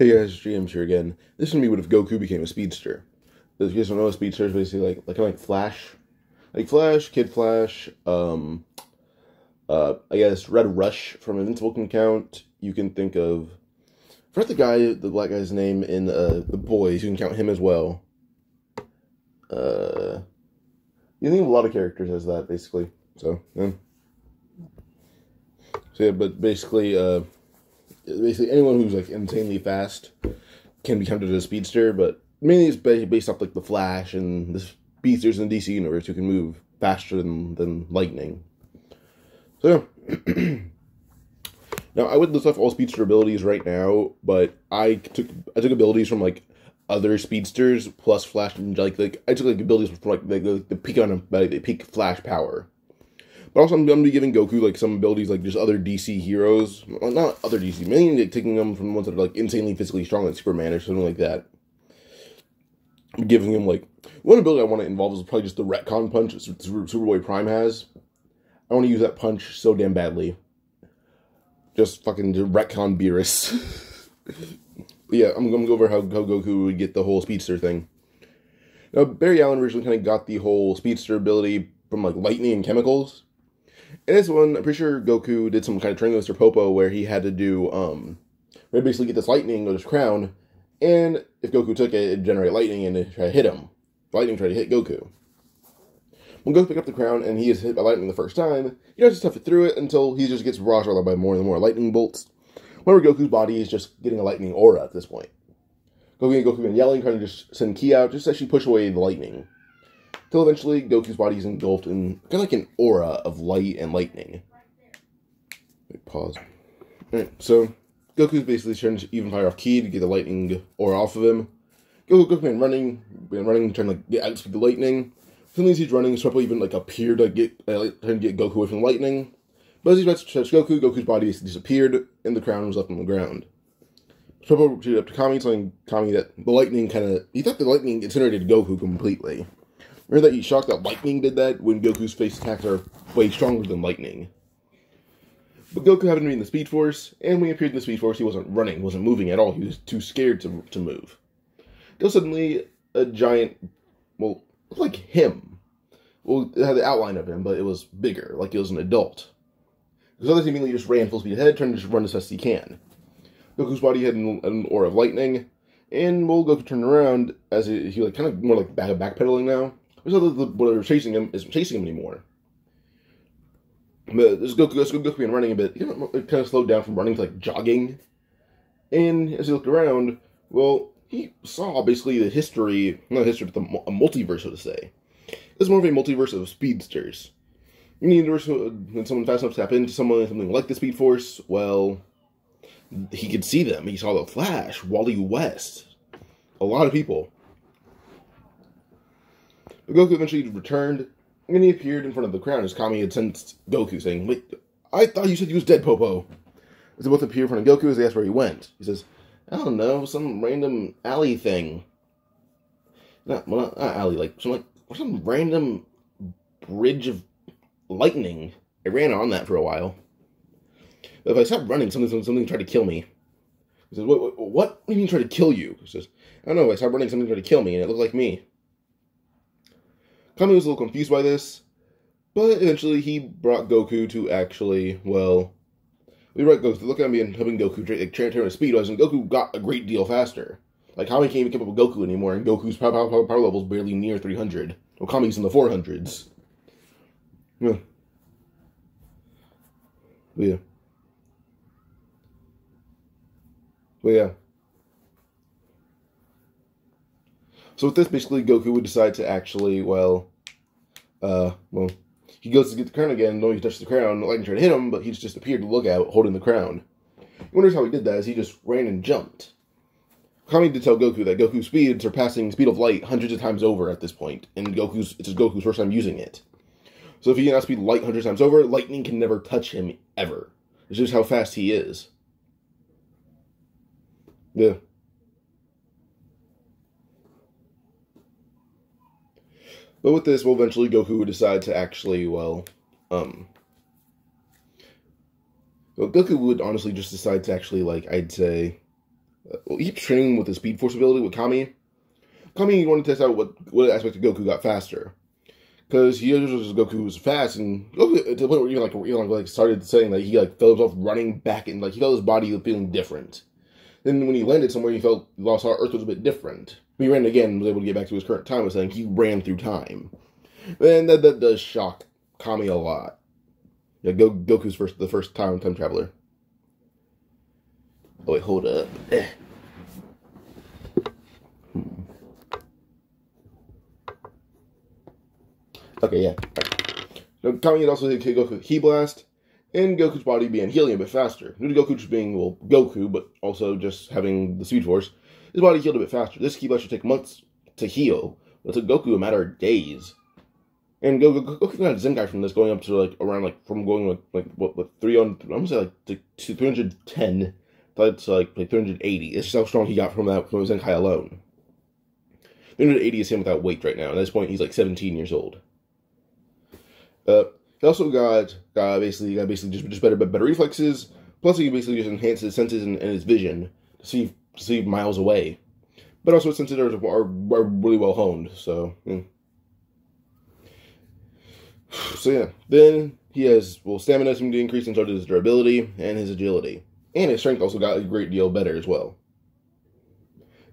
Hey guys, James here again. This is gonna be what if Goku became a speedster. If you guys don't know, a speedster is basically like like like Flash, like Flash, Kid Flash. Um, uh, I guess Red Rush from Invincible can count. You can think of, I forgot the guy, the black guy's name in uh, the Boys. You can count him as well. Uh, you think of a lot of characters as that basically. So yeah. So yeah, but basically, uh basically anyone who's like insanely fast can be counted as a speedster, but mainly it's based off like the Flash and the speedsters in the DC universe who can move faster than, than lightning. So yeah. now I would list off all speedster abilities right now, but I took I took abilities from like other speedsters plus Flash and like like I took like abilities from like the, the peak on like, the peak Flash power. But also, I'm going to be giving Goku like some abilities like just other DC heroes. Well, not other DC, mainly like, taking them from the ones that are like insanely physically strong, like Superman or something like that. I'm giving him like one ability I want to involve is probably just the retcon punch Superboy Prime has. I want to use that punch so damn badly. Just fucking retcon Beerus. yeah, I'm going to go over how, how Goku would get the whole speedster thing. Now, Barry Allen originally kind of got the whole speedster ability from like lightning and chemicals. In this one, I'm pretty sure Goku did some kind of training with Mr. Popo where he had to do, um, where basically get this lightning or this crown, and if Goku took it, it'd generate lightning and it'd try to hit him. Lightning tried to hit Goku. When Goku picked up the crown and he is hit by lightning the first time, he tries to stuff it through it until he just gets barraged by more and more lightning bolts. Whenever Goku's body is just getting a lightning aura at this point. Goku and Goku been yelling, trying to just send ki out, just actually push away the lightning. Till eventually Goku's body is engulfed in kind of like an aura of light and lightning. Wait, pause. Alright, so Goku's basically trying to even fire off ki to get the lightning aura off of him. Goku, Goku been running, been running, trying to get outspeed the lightning. Suddenly he's running, Swepo even like appeared to get uh, trying to get Goku away from the lightning. But as he's about to touch Goku, Goku's body disappeared, and the crown was left on the ground. Swepo retreated up to Kami, telling Kami that the lightning kind of he thought the lightning incinerated Goku completely. Remember that he's shocked that lightning did that when Goku's face attacks are way stronger than lightning. But Goku happened to be in the Speed Force, and when he appeared in the Speed Force, he wasn't running, wasn't moving at all. He was too scared to, to move. Until suddenly, a giant, well, like him. Well, it had the outline of him, but it was bigger, like it was an adult. Because other seemingly just ran full speed ahead, trying to just run as fast as he can. Goku's body had an, an aura of lightning, and well, Goku turned around as he, he like kind of more like back backpedaling now. So the, the whatever chasing him isn't chasing him anymore. But this Goku, this Goku been running a bit. He kind of slowed down from running to like jogging. And as he looked around, well, he saw basically the history, not history, but the a multiverse, so to say. It's more of a multiverse of speedsters. In the universe, when someone fast enough to tap into someone, something like the Speed Force, well, he could see them. He saw the Flash, Wally West, a lot of people. But Goku eventually returned, and he appeared in front of the crown as Kami had sent Goku, saying, Wait, I thought you said you was dead, Popo. As they both appear in front of Goku as they ask where he went. He says, I don't know, some random alley thing. Not, well, not alley, like some, like, some random bridge of lightning. I ran on that for a while. But if I stop running, something, something, something tried to kill me. He says, what, what, what do you mean try to kill you? He says, I don't know, if I stopped running, something tried to kill me, and it looked like me. Kami was a little confused by this, but eventually he brought Goku to actually, well, we brought Goku, to look at me and helping Goku like, turn his speed was, and Goku got a great deal faster. Like, Kami can't even keep up with Goku anymore, and Goku's power, power, power level is barely near 300. Well, Kami's in the 400s. Yeah. But yeah. But yeah. So with this, basically, Goku would decide to actually, well, uh, well, he goes to get the crown again, knowing he touched the crown. Lightning tried to hit him, but he just appeared to look out, holding the crown. He wonders how he did that, as he just ran and jumped. Kami did tell Goku that Goku's speed is surpassing speed of light hundreds of times over at this point, and Goku's it's Goku's first time using it. So if he can outspeed light hundred times over, lightning can never touch him ever. It's just how fast he is. Yeah. But with this, well, eventually Goku would decide to actually, well, um, well, Goku would honestly just decide to actually, like, I'd say, uh, well, he keeps training with his Speed Force ability with Kami. Kami wanted to test out what what aspect of Goku got faster, because he just Goku was fast, and Goku, to the point where even like even like started saying that he like felt himself running back and like he felt his body feeling different. Then when he landed somewhere, he felt lost how Earth was a bit different. When he ran again, was able to get back to his current time. Was saying he ran through time, and that that does shock Kami a lot. Yeah, Go, Goku's first the first time time traveler. Oh wait, hold up. Eh. Hmm. Okay, yeah. Right. Now, Kami also hit Goku with Blast, and Goku's body healing a bit faster. Due to Goku just being, well, Goku, but also just having the Speed Force, his body healed a bit faster. This Ki Blast should take months to heal, but it took Goku a matter of days. And Goku, Goku got Zenkai from this going up to like around like from going like like what what three on I'm gonna say like to, to 310 to like, like 380. It's just how strong he got from that from Zenkai alone. 380 is him without weight right now. At this point, he's like 17 years old. Uh, he also got got basically got basically just just better better reflexes. Plus, he basically just enhanced his senses and, and his vision to see see miles away. But also, his senses are, are, really well honed. So, yeah. so yeah. Then he has well stamina seemed to increase, and so did his durability and his agility, and his strength also got a great deal better as well.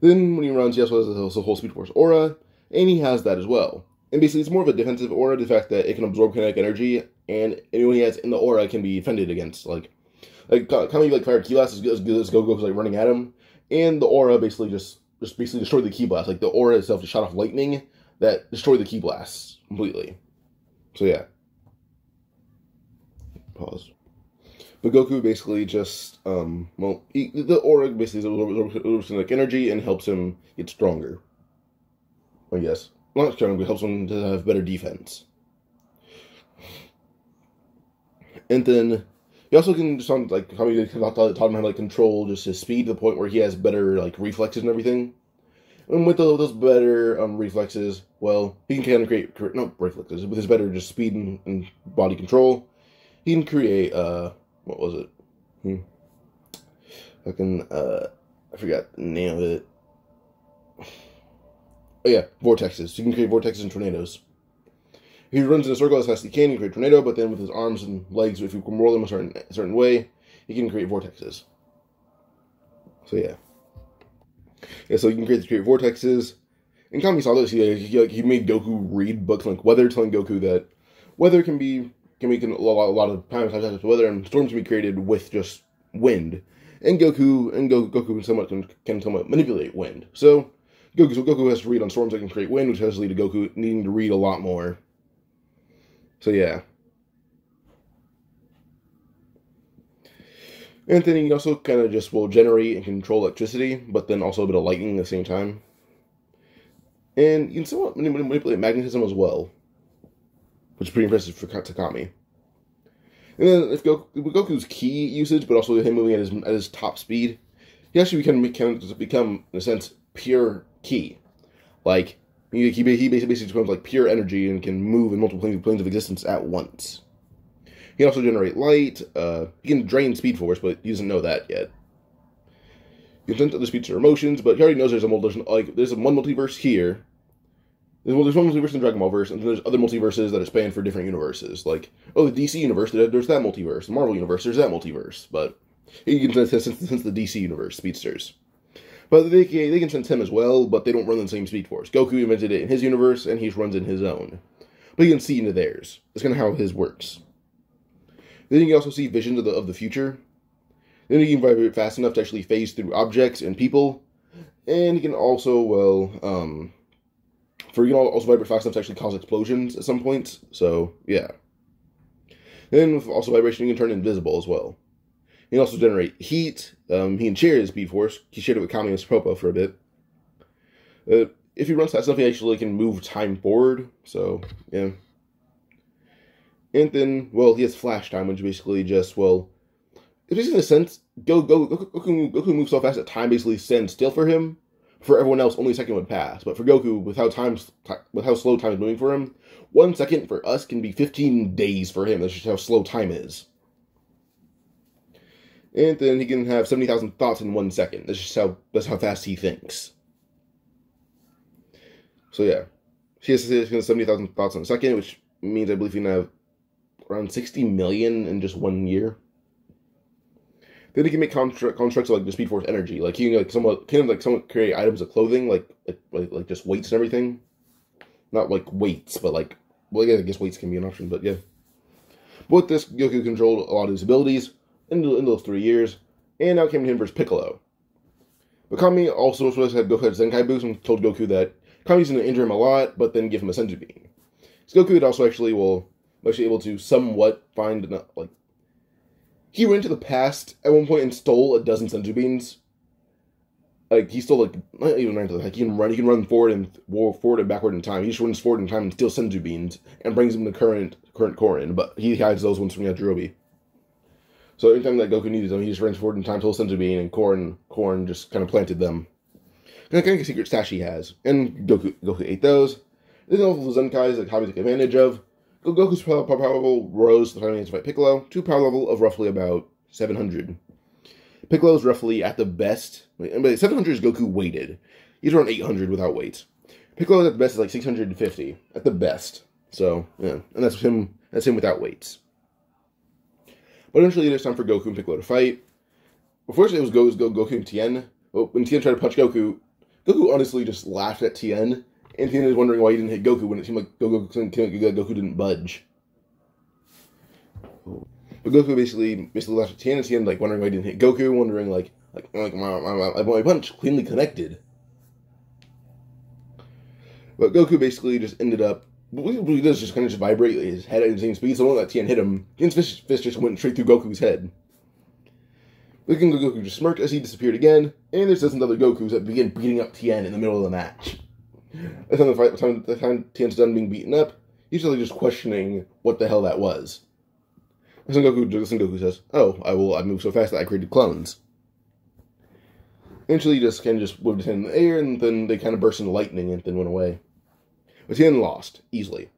Then when he runs, he also has the whole Speed Force aura, and he has that as well. And basically, it's more of a defensive aura, the fact that it can absorb kinetic energy, and anyone he has in the aura can be defended against. Like, like coming like fire ki blast as as Goku's like running at him, and the aura basically just just basically destroyed the ki blast. Like the aura itself just shot off lightning that destroyed the ki blast completely. So yeah. Pause. But Goku basically just um well he, the aura basically absorbs like energy and helps him get stronger. I guess not stronger, helps him to have better defense. And then he also can just on like how he taught him how to like control just his speed to the point where he has better like reflexes and everything. And with the, those better um, reflexes, well, he can kind of create no reflexes with his better just speed and, and body control. He can create uh what was it? Hmm. I can uh I forgot the name of it. Oh yeah, vortexes. You can create vortexes and tornadoes. He runs in a circle as fast as he can, he can create a tornado, but then with his arms and legs, if you can roll them a certain a certain way, he can create vortexes. So yeah. Yeah, so you can create, create vortexes. And Kami saw this, he, he, he made Goku read books like Weather, telling Goku that weather can be can be a lot, a lot of times times weather and storms can be created with just wind. And Goku and Goku, Goku somewhat can, can somewhat manipulate wind. So Goku, so Goku has to read on storms that can create wind, which has to lead to Goku needing to read a lot more. So yeah. And then he also kind of just will generate and control electricity, but then also a bit of lightning at the same time. And you can somewhat manipulate magnetism as well, which is pretty impressive for Takami. And then if Goku, Goku's ki usage, but also him moving at his at his top speed, he actually can, can become in a sense pure ki. Like, he, he, basically becomes like pure energy and can move in multiple planes, of existence at once. He can also generate light. Uh, he can drain Speed Force, but he doesn't know that yet. He can sense other speeds or emotions, but he already knows there's a multiverse. Like there's a one multiverse here. Well, there's one multiverse in Dragon Ball verse, and then there's other multiverses that are spanned for different universes. Like oh, the DC universe, there's that multiverse. The Marvel universe, there's that multiverse. But he can sense, sense, sense the DC universe speedsters. But they can, they can sense him as well, but they don't run the same speed force. Goku invented it in his universe, and he runs in his own. But he can see into theirs. That's kind of how his works. Then you can also see visions of the, of the future. Then he can vibrate fast enough to actually phase through objects and people. And he can also, well, um, for you can also vibrate fast enough to actually cause explosions at some points. So, yeah. Then with also vibration, you can turn invisible as well. He also generate heat. Um, he can share his Speed Force. He shared it with Kami Popo for a bit. Uh, if he runs that enough, he actually can move time forward. So, yeah. And then, well, he has Flash Time, which basically just, well, it's basically a sense, go, go, Goku, Goku moves so fast that time basically stands still for him. For everyone else, only a second would pass. But for Goku, with how time, with how slow time is moving for him, one second for us can be 15 days for him. That's just how slow time is. And then he can have 70,000 thoughts in one second. That's just how, that's how fast he thinks. So yeah. He has 70,000 thoughts in a second, which means I believe he can have around 60 million in just one year. Then he can make construct, constructs like the Speed Force energy. Like he can like somewhat can like somewhat create items of clothing, like like like just weights and everything. Not like weights, but like well, yeah, I guess weights can be an option, but yeah. But with this, Goku controlled a lot of his abilities in, in those three years, and now came to him versus Piccolo. But Kami also supposed to have Goku at Zenkai boost and told Goku that Kami's going to injure him a lot, but then give him a Senzu Bean. So Goku also actually will actually able to somewhat find like he went to the past at one point and stole a dozen senzu beans. Like he stole like not even ran to the like he can run he can run forward and forward and backward in time. He just runs forward in time and steals senzu beans and brings them to current current Korin, but he hides those ones from Yajirobe. So every time that Goku needed them, he just runs forward in time, stole senzu bean, and Korin Korin just kind of planted them. Kind of a secret stash he has, and Goku Goku ate those. There's the Zenkais that Kami took advantage of. Goku's power, power level rose to the final to fight Piccolo to power level of roughly about 700. Piccolo is roughly at the best. But 700 is Goku weighted. He's around 800 without weight. Piccolo at the best is like 650 at the best. So yeah, and that's him. That's him without weights. But eventually, it's time for Goku and Piccolo to fight. Before it was Go, Go Goku and Tien. Well, when Tien tried to punch Goku, Goku honestly just laughed at Tien and Tien is wondering why he didn't hit Goku when it seemed like Goku, Goku didn't budge. But Goku basically basically laughed at Tien, and Tien like wondering why he didn't hit Goku, wondering like like like my, my, my punch cleanly connected. But Goku basically just ended up. He does just kind of just vibrate his head at the same speed. So when that Tien hit him, Tien's fist, fist just went straight through Goku's head. Looking Goku just smirked as he disappeared again, and there's just another Gokus that begin beating up Tien in the middle of the match. Time the the time, the time Tien's done being beaten up, he's really just questioning what the hell that was. Son Goku, Son Goku says, "Oh, I will. I move so fast that I created clones." Eventually, he just kind of just whipped his hand in the air, and then they kind of burst into lightning, and then went away. Tien lost easily.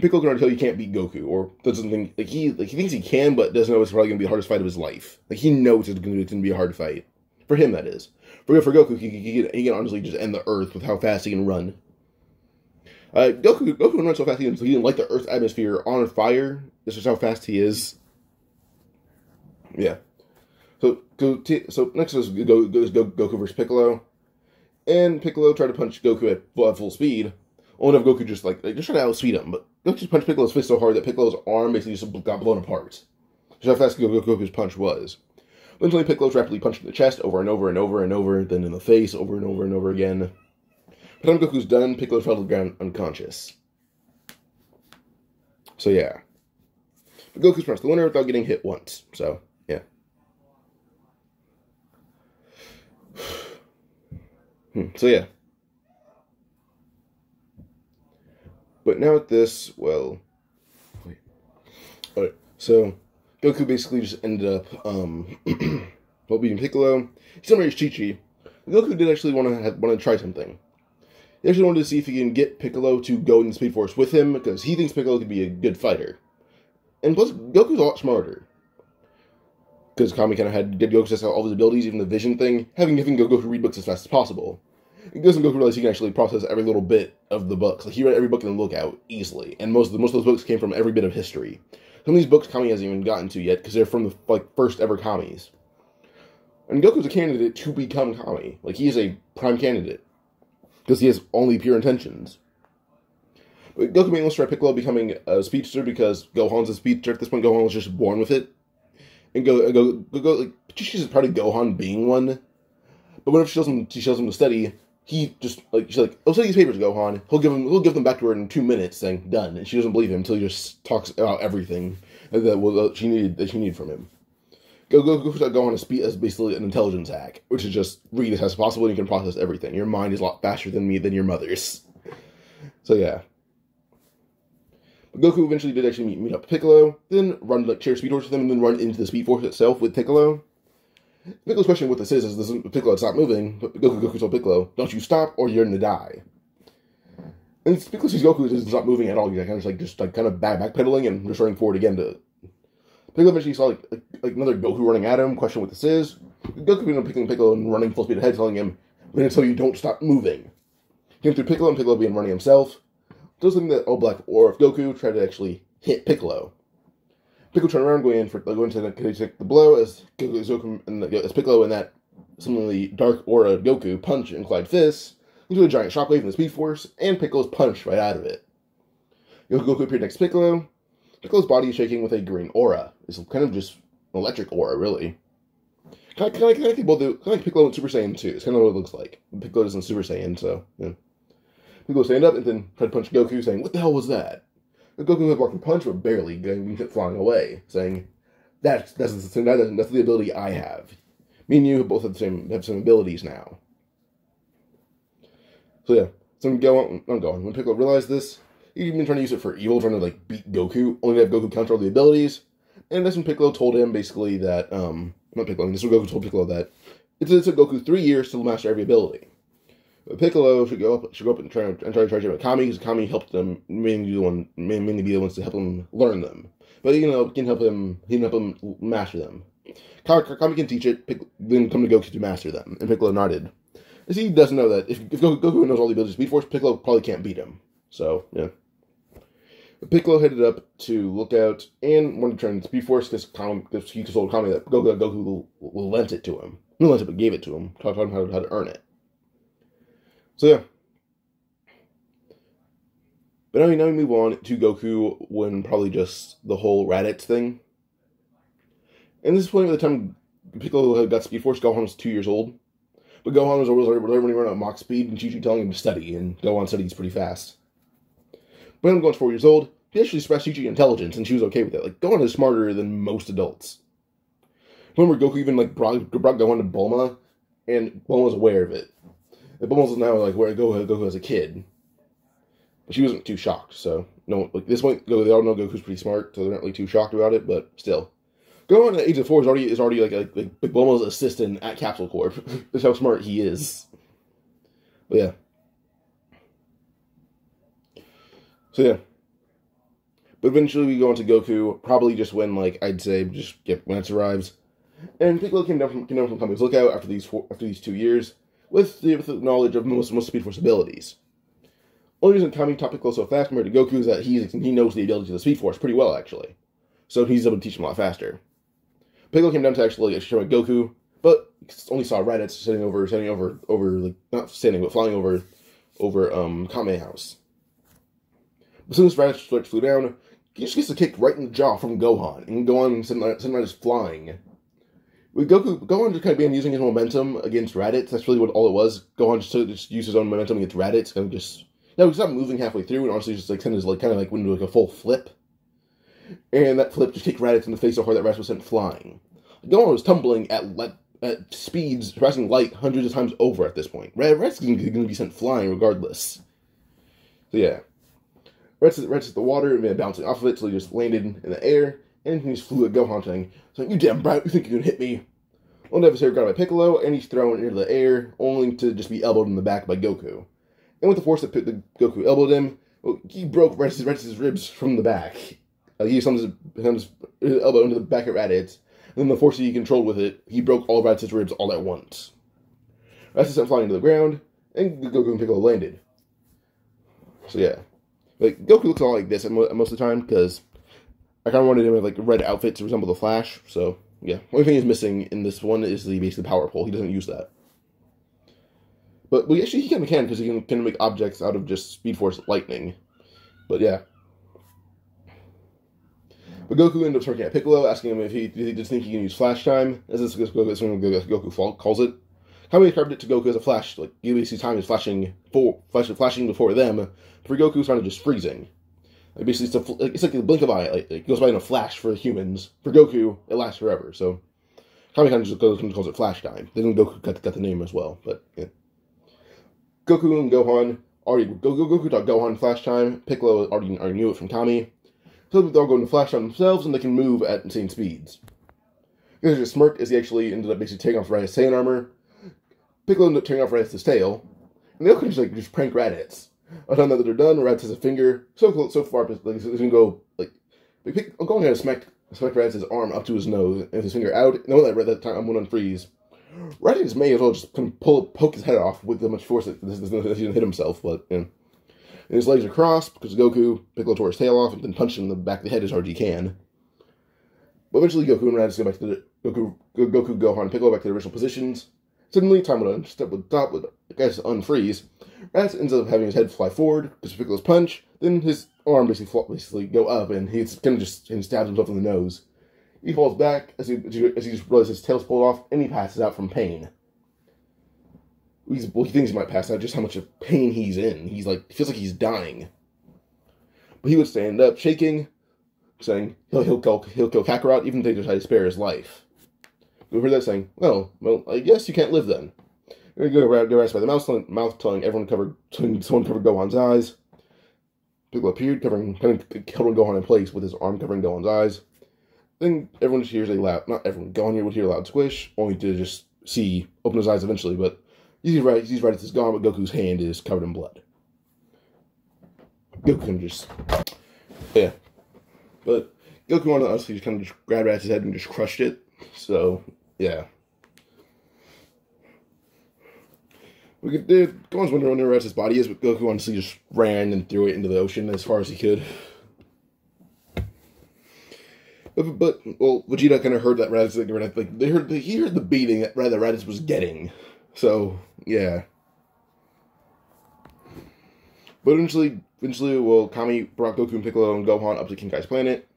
Piccolo can already tell you can't beat Goku, or doesn't think like he like he thinks he can, but doesn't know it's probably gonna be the hardest fight of his life. Like he knows it's gonna, it's gonna be a hard fight for him. That is. For, for Goku, he, he, he, can honestly just end the Earth with how fast he can run. Uh, Goku, Goku can run so fast he can, he can light the Earth's atmosphere on fire. This is how fast he is. Yeah. So, so, so next is Go, goes Goku versus Piccolo, and Piccolo tried to punch Goku at full speed. Only if Goku just like, like just tried to outspeed him, but Goku just punched Piccolo's fist so hard that Piccolo's arm basically just got blown apart. Just how fast Goku's punch was. Eventually, Piccolo's rapidly punched in the chest over and over and over and over, then in the face over and over and over again. By the time Goku's done, Piccolo fell to the ground unconscious. So yeah. But Goku's pronounced the winner without getting hit once. So, yeah. hmm. So yeah. But now with this, well, wait. Alright, so Goku basically just ended up um well beating Piccolo. He still marries Chi Chi. Goku did actually want to want to try something. He actually wanted to see if he can get Piccolo to go in the Speed Force with him because he thinks Piccolo could be a good fighter. And plus, Goku's a lot smarter. Because Kami kind of had did Goku test out all his abilities, even the vision thing, having having Goku read books as fast as possible. It doesn't Goku realize he can actually process every little bit of the books. Like he read every book in the lookout easily, and most of the, most of those books came from every bit of history. Some of these books Kami hasn't even gotten to yet because they're from the like first ever Kamis. And Goku's a candidate to become Kami. Like he is a prime candidate because he has only pure intentions. But Goku almost try Piccolo becoming a speedster because Gohan's a speedster at this point. Gohan was just born with it, and go go go, go like she's of Gohan being one. But whenever she shows him, she shows him to study he just like she's like, "Oh, study these papers, Gohan." He'll give him, he'll give them back to her in two minutes, saying "done," and she doesn't believe him until he just talks about everything that well, she needed that she needed from him. Go go go Gohan to speed as basically an intelligence hack, which is just read as fast as possible and you can process everything. Your mind is a lot faster than me than your mother's. So yeah. But Goku eventually did actually meet, meet up Piccolo, then run like chair Speed Force with him, and then run into the Speed Force itself with Piccolo. Piccolo's question what this is is Piccolo stop moving, but Goku Goku told Piccolo, "Don't you stop, or you're gonna die." And Piccolo sees Goku is not moving at all. He's like, kind of just like just like kind of back backpedaling and just running forward again to. Piccolo eventually saw like like another Goku running at him, question what this is. Goku ends up picking Piccolo and running full speed ahead, telling him, "I'm going to tell you don't stop moving." Came through Piccolo, and Piccolo being running himself. Does something that All Black or if Goku tried to actually hit Piccolo. Piccolo turned around, going in for going to take the blow as Goku, and the, as Piccolo and that similarly dark aura Goku punch and collide fists into a giant shockwave in the Speed Force, and Piccolo's punched right out of it. Goku appeared next to Piccolo. Piccolo's body is shaking with a green aura. It's kind of just an electric aura, really. Kind of, kind of, kind of like both, kind of like Piccolo and Super Saiyan 2. It's kind of what it looks like. Piccolo isn't Super Saiyan, so yeah. Piccolo stand up and then try to punch Goku, saying, "What the hell was that?" Goku had blocked the punch, but barely, getting flying away, saying, "That's that's the, that's the ability I have. Me and you both have the same have some abilities now." So yeah, so I'm going. I'm going. When Piccolo realized this, he'd been trying to use it for evil, trying to like beat Goku, only to have Goku counter all the abilities. And that's when Piccolo told him basically that um not Piccolo, I mean, this is when Goku told Piccolo that it took Goku three years to master every ability. Piccolo should go up should go up and try and try to try to Kami because Kami helped them mainly the one mainly be the ones to help him learn them. But you know can help him he can help him master them. Kami can teach it, Pic- then come to Goku to master them. And Piccolo nodded. As he doesn't know that if, if Goku knows all the abilities of Speed Force, Piccolo probably can't beat him. So, yeah. Piccolo headed up to look out and wanted to turn Speed Force because he told Kami that Goku, Goku lent it to him. Not lent it, but gave it to him. Taught him how, to, how to earn it. So, yeah. But now, now we move on to Goku when probably just the whole Raditz thing. And this is at the time Piccolo got Speed Force, Gohan was two years old. But Gohan was always running around at Mach speed and Chi-Chi telling him to study, and Gohan studies pretty fast. But when Gohan's four years old, he actually expressed Chi-Chi intelligence, and she was okay with it. Like, Gohan is smarter than most adults. Remember, Goku even, like, brought, brought Gohan to Bulma, and Bulma was aware of it. And Bulma was now, like, where Goku, Goku as a kid. But she wasn't too shocked, so, no, like, this point, they all know Goku's pretty smart, so they're not really too shocked about it, but still. Gohan at age of four is already is already like like, like Bulma's assistant at Capsule Corp. That's how smart he is. But yeah. So yeah. But eventually we go into Goku, probably just when like I'd say just get when it arrives. And Piccolo came down from came down from Kami's lookout after these four, after these two years with the, with the knowledge of most most Speed Force abilities. Only reason Kami Piccolo so fast compared to Goku is that he's he knows the abilities of the Speed Force pretty well actually, so he's able to teach him a lot faster. Piccolo came down to actually show Goku, but only saw Raditz sitting over, sitting over, over like not sitting, but flying over, over um Kame House. As soon as Raditz flew down, he just gets a kick right in the jaw from Gohan, and Gohan sitting sitting there flying. With Goku, Gohan just kind of began using his momentum against Raditz. That's really what all it was. Gohan just, just used his own momentum against Raditz, kind of just no, he stopped moving halfway through, and honestly, just like kind of like kind of like went into like a full flip and that flip just kicked Raditz in the face so hard that Raditz was sent flying. Gohan was tumbling at le- at speeds surpassing light hundreds of times over at this point. Raditz is going to be sent flying regardless. So yeah. Raditz, Raditz the water and then bouncing off of it, so he just landed in the air, and he just flew at Gohan saying, saying, You damn brat, you think you can hit me? One adversary got by Piccolo, and he's thrown into the air, only to just be elbowed in the back by Goku. And with the force that the Goku elbowed him, well, he broke Raditz's ribs from the back. Uh, he slammed his, his elbow into the back of Raditz, and then the force that he controlled with it, he broke all of Raditz's ribs all at once. Raditz sent flying to the ground, and Goku and Piccolo landed. So yeah. Like, Goku looks all like this most of the time, because I kind of wanted him to have, like, red outfit to resemble the Flash, so, yeah. Only thing he's missing in this one is the basically power pole. He doesn't use that. But, well, actually, he kind of can, because he can, make objects out of just Speed Force lightning. But, yeah. But Goku ends up talking at Piccolo, asking him if he, he just think he can use Flash Time, as this Goku, as Goku calls it. Kami described it to Goku as a flash, like basically time is flashing for flashing, flashing before them. For Goku, it's kind of just freezing. Like basically, it's, a, it's like the blink of eye. Like, it goes by in a flash for humans. For Goku, it lasts forever. So Kami kind of just goes calls it Flash Time. Then Goku got, got the name as well. But yeah. Goku and Gohan already Goku, Goku Gohan Flash Time. Piccolo already, already knew it from Kami. So they're all going to flash on themselves and they can move at insane speeds. There's just smirk as he actually ended up basically taking off Raditz's Saiyan armor. Piccolo ended up tearing off Raditz's tail. And they all can just like just prank Raditz. By the time that they're done, Raditz has a finger so close, so far, like he's gonna go like. Going ahead and smack Raditz his arm up to his nose and his finger out. And then at that time, I'm to unfreeze. Raditz may as well just kind of pull, poke his head off with as much force that this, this, this, he didn't hit himself, but, know. And his legs are crossed because Goku, Piccolo tore his tail off and then punched him in the back of the head as hard as he can. But eventually, Goku and Raditz go back to the Goku, Goku, Gohan, Piccolo back to their original positions. Suddenly, time would step with top with I guess unfreeze. Raditz ends up having his head fly forward Piccolo's punch. Then his arm basically basically go up, and he's kind of just and stabs himself in the nose. He falls back as he as he just realizes his tail's pulled off, and he passes out from pain. He's, well, he thinks he might pass out just how much of pain he's in. He's like feels like he's dying. But he would stand up, shaking, saying he'll he'll kill he'll kill Kakarot even if they try to spare his life. We heard that saying, "Well, well, I guess you can't live then." Go go asked by the mouth, mouth telling everyone covered, someone covered Gohan's eyes. Piccolo appeared, covering, of covering Gohan in place with his arm covering Gohan's eyes. Then everyone just hears a loud, not everyone, Gohan here would hear a loud squish, only to just see, open his eyes eventually, but he's right, he's right, it's gone, but Goku's hand is covered in blood. Goku can just, yeah. But Goku wanted to honestly just kind of just grabbed at his head and just crushed it. So, yeah. We could do Gohan's wondering where his body is, but Goku honestly just ran and threw it into the ocean as far as he could. But, but well, Vegeta kind of heard that Raditz like, like they heard he heard the beating that rather Raditz was getting, so yeah. But eventually, eventually, well, Kami brought Goku and Piccolo and Gohan up to King Kai's planet,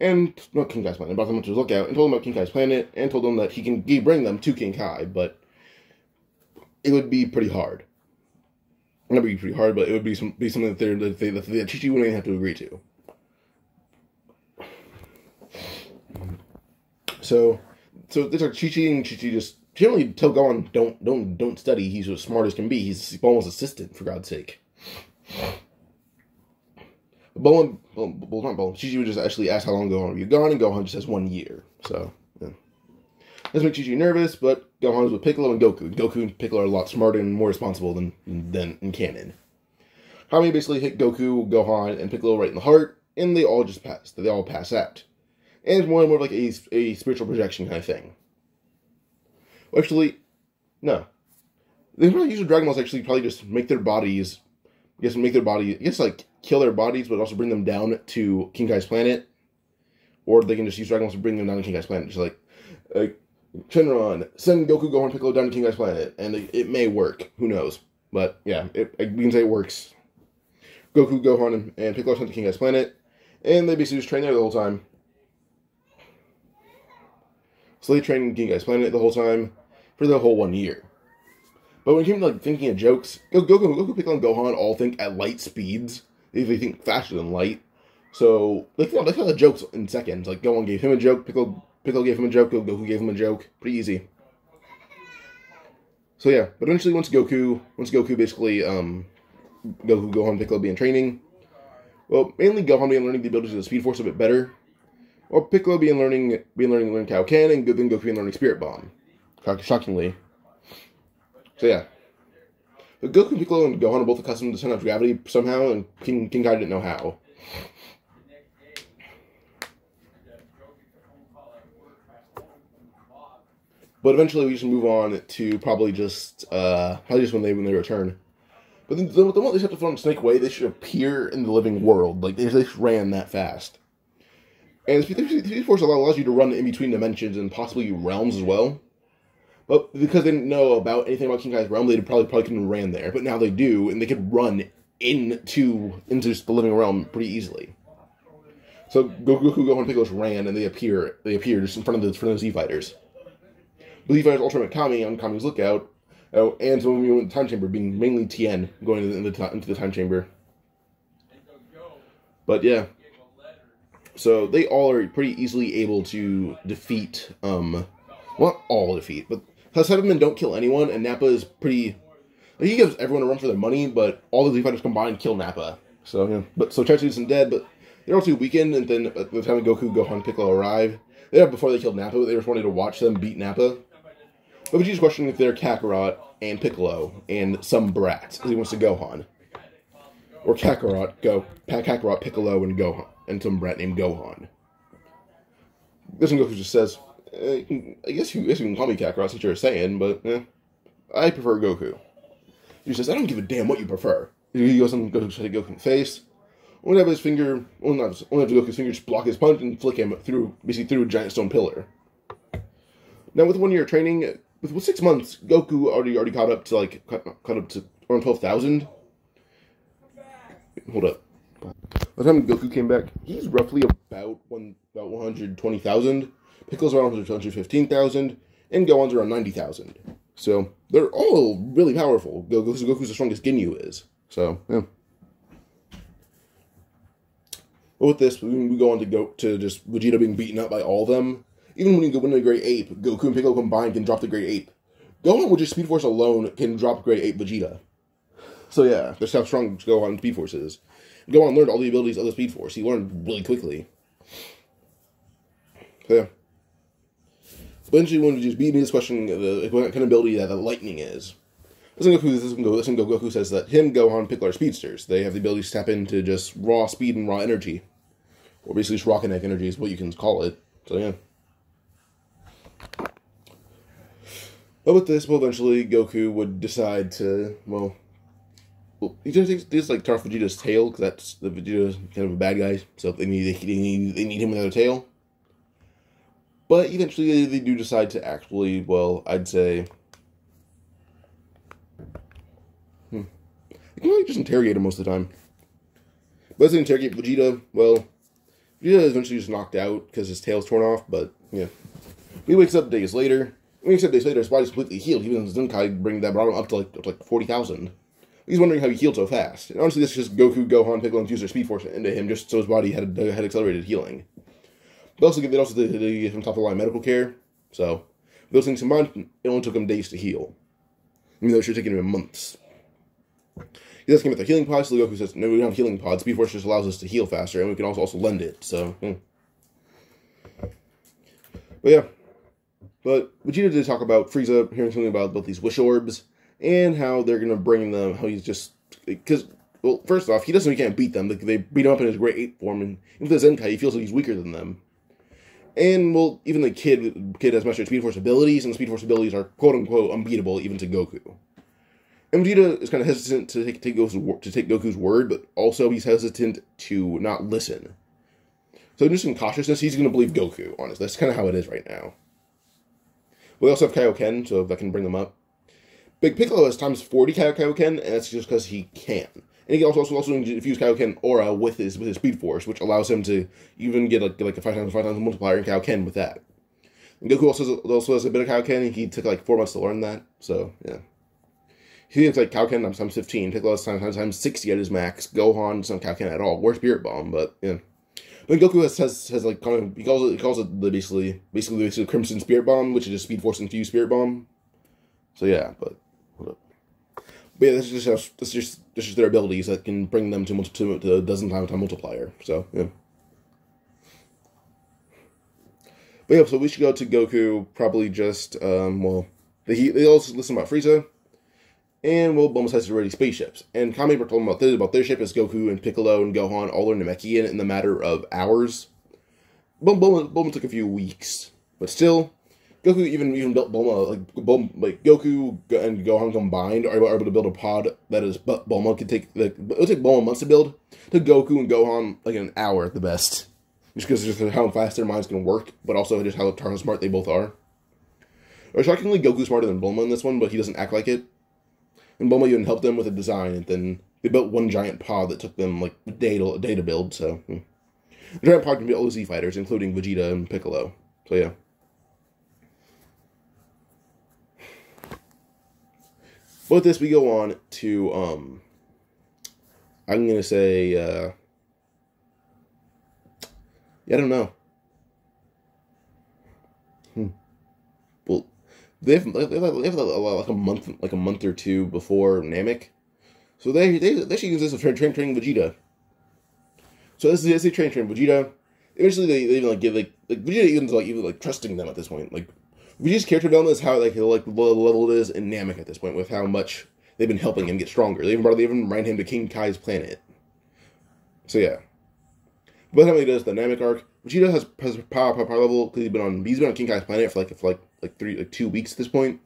and not King Kai's planet, brought them to his lookout and told them about King Kai's planet and told them that he can he bring them to King Kai, but it would be pretty hard. Not be pretty hard, but it would be some be something that they're that they that Chi Chi wouldn't have to agree to. So, so they talk Chi Chi and Chi Chi just generally tell Gohan don't don't don't study. He's as smart as can be. He's Bulma's assistant for God's sake. Bulma, well, not Bulma. Chi Chi would just actually ask how long Gohan will be gone, and Gohan just has one year. So. This makes Chi Chi nervous, but Gohan is with Piccolo and Goku. Goku and Piccolo are a lot smarter and more responsible than than in canon. Kami basically hit Goku, Gohan, and Piccolo right in the heart, and they all just pass. They all pass out. And it's more and more like a, a spiritual projection kind of thing. Actually, no. They probably use Dragon Balls actually probably just make their bodies, I guess make their body, I guess like kill their bodies, but also bring them down to King Kai's planet. Or they can just use Dragon Balls to bring them down to King Kai's planet. Just like, like Shenron, send Goku, Gohan, Piccolo down to King Kai's planet, and it, it, may work. Who knows? But yeah, it, we can say it works. Goku, Gohan, and, and Piccolo sent to King Kai's planet, and they basically just train there the whole time. So they trained King Kai's planet the whole time for the whole one year. But when it came to like thinking of jokes, Goku, Goku, Piccolo, and Gohan all think at light speeds. They, they think faster than light. So they thought they thought the jokes in seconds. Like Gohan gave him a joke, Piccolo Piccolo gave him a joke, Goku gave him a joke. Pretty easy. So yeah, but eventually once Goku, once Goku basically, um, Goku, Gohan, Piccolo be in training, well, mainly Gohan being learning the abilities of the Speed Force a bit better, or Piccolo being learning, being learning to learn Kaioken, and then Goku being learning Spirit Bomb. Shockingly. So yeah. But Goku, Piccolo, and Gohan are both accustomed to turn of gravity somehow, and King, King Kai didn't know how. But eventually, we just move on to probably just uh, probably just when they when they return. But the, the, the moment they step to from Snake Way, they should appear in the living world. Like they, just ran that fast. And Speed Force allows you to run in between dimensions and possibly realms as well. But because they didn't know about anything about King Kai's realm, they probably probably couldn't ran there. But now they do, and they could run into into the living realm pretty easily. So Goku, Gohan, Piccolo ran, and they appear they appear just in front of the front of the Z fighters. Fighters Ultimate Kami on Kami's lookout, oh, and so when we went in the time chamber, being mainly Tien going into the, into the time chamber. But yeah, so they all are pretty easily able to defeat, um, well, all defeat, but Saibamen don't kill anyone, and Nappa is pretty. Like, he gives everyone a run for their money, but all the Z fighters combined kill Nappa. So yeah, but so Chiaotzu isn't dead, but they're all too weakened. And then by the time Goku, Gohan, Piccolo arrive, they have before they killed Nappa, they just wanted to watch them beat Nappa. Vegeta's questioning if they're Kakarot and Piccolo and some brats, he wants to Gohan. Or Kakarot, go Kakarot, Piccolo, and Gohan, and some brat named Gohan. this one Goku just says, eh, I guess you, I guess you can call me Kakarot since you're a Saiyan, but eh, I prefer Goku. He says, I don't give a damn what you prefer. He goes and goes to Goku in the face. Only have his finger, only have, only have Goku's finger just block his punch and flick him through, basically through a giant stone pillar. Now, with one year of training, with, six months, Goku already already caught up to like caught, up to around twelve thousand. Hold up. By the time Goku came back, he's roughly about one about one hundred twenty thousand. Piccolo's around one hundred fifteen thousand, and Gohan's around ninety thousand. So they're all really powerful. Goku's, Goku's the strongest Ginyu is. So yeah. But with this, we go on to go to just Vegeta being beaten up by all of them. Even when you go into Great Ape, Goku and Piccolo combined can drop the Great Ape. Gohan with just Speed Force alone can drop Great Ape Vegeta. So yeah, that's how strong Gohan Speed Force is. Gohan learned all the abilities of the Speed Force. He learned really quickly. So yeah. Eventually, when just beat me this question, uh, the what kind of ability that the lightning is. This Goku, this Goku, this Goku says that him, Gohan, Piccolo are speedsters. They have the ability to tap into just raw speed and raw energy. Or basically just raw kinetic energy is what you can call it. So yeah. But with this, well, eventually Goku would decide to, well, well he just, he just like tar Vegeta's tail because that's the Vegeta's kind of a bad guy, so they need they need they need him without a tail. But eventually, they, they do decide to actually, well, I'd say, hmm, can really just interrogate him most of the time. But as they interrogate Vegeta, well, Vegeta is eventually just knocked out because his tail's torn off. But yeah, he wakes up days later Except they say his body's completely healed. Even Zenkai bring that him up to like up to like forty thousand. He's wondering how he healed so fast. And honestly, this is just Goku, Gohan, Piccolo, and their Speed Force into him just so his body had had accelerated healing. They also give it also they, they him top of the line medical care. So those things combined, it only took him days to heal. I mean, it should have taken him months. He does come with the healing pods. So Goku says, "No, we don't have healing pods. Speed Force just allows us to heal faster, and we can also also lend it." So, hmm. but yeah. But Vegeta did talk about Frieza hearing something about, about these wish orbs and how they're gonna bring them. How he's just because well, first off, he doesn't he can't beat them. They, they beat him up in his great ape form, and even with the Zenkai, he feels like he's weaker than them. And well, even the kid kid has mastered Speed Force abilities, and the Speed Force abilities are quote unquote unbeatable even to Goku. And Vegeta is kind of hesitant to take, take Goku's, to take Goku's word, but also he's hesitant to not listen. So just in cautiousness, he's going to believe Goku. Honestly, that's kind of how it is right now. We also have Kaioken, so that can bring them up. Big Piccolo has times 40 Kaioken, and that's just because he can. And he can also, also, also infuse Kaioken Aura with his with his Speed Force, which allows him to even get like, like a 5 times 5 times multiplier in Kaioken with that. And Goku also has, also has a bit of Kaioken, he took like 4 months to learn that, so yeah. He thinks like Kaioken times, times 15, Piccolo has times, times, times 60 at his max, Gohan doesn't have Kaioken at all, or Spirit Bomb, but yeah. But Goku has, has, has like kind of he calls it he calls it the basically basically basically Crimson Spirit Bomb, which is a Speed Force infused Spirit Bomb. So yeah, but. But yeah, this is just this is just this is their abilities that can bring them to to, to a dozen times time multiplier. So yeah. But yeah, so we should go to Goku. Probably just um well, they they also listen about Frieza and well, Bulma has already spaceships. And Kami told him about this about their ship as Goku and Piccolo and Gohan all learned Namekian in the matter of hours. Bulma, Bulma took a few weeks, but still, Goku even even built Bulma like Bulma, like Goku and Gohan combined are able to build a pod that is but Bulma could take like it would take Bulma months to build. To Goku and Gohan like an hour at the best, just because just how fast their minds can work, but also just how, how smart they both are. Or shockingly, Goku's smarter than Bulma in this one, but he doesn't act like it and Bulma even helped them with a design. And then they built one giant pod that took them like a day to, a day to build. So hmm. the giant pod can be all the Z fighters, including Vegeta and Piccolo. So yeah. But with this, we go on to um. I'm gonna say, uh, yeah, I don't know. Hmm. Well, they have, they have, they have like a month like a month or two before Namek, so they they they should use this to train train training Vegeta. So this is is train train Vegeta. Eventually they, they even like give like like Vegeta even like even like trusting them at this point. Like Vegeta's character development is how like like the level it is in Namek at this point with how much they've been helping him get stronger. They even brought they even ran him to King Kai's planet. So yeah. By the time he does the Namek arc, Vegeta has has power power, power level because he's been on he's been on King Kai's planet for like for like like three like two weeks at this point.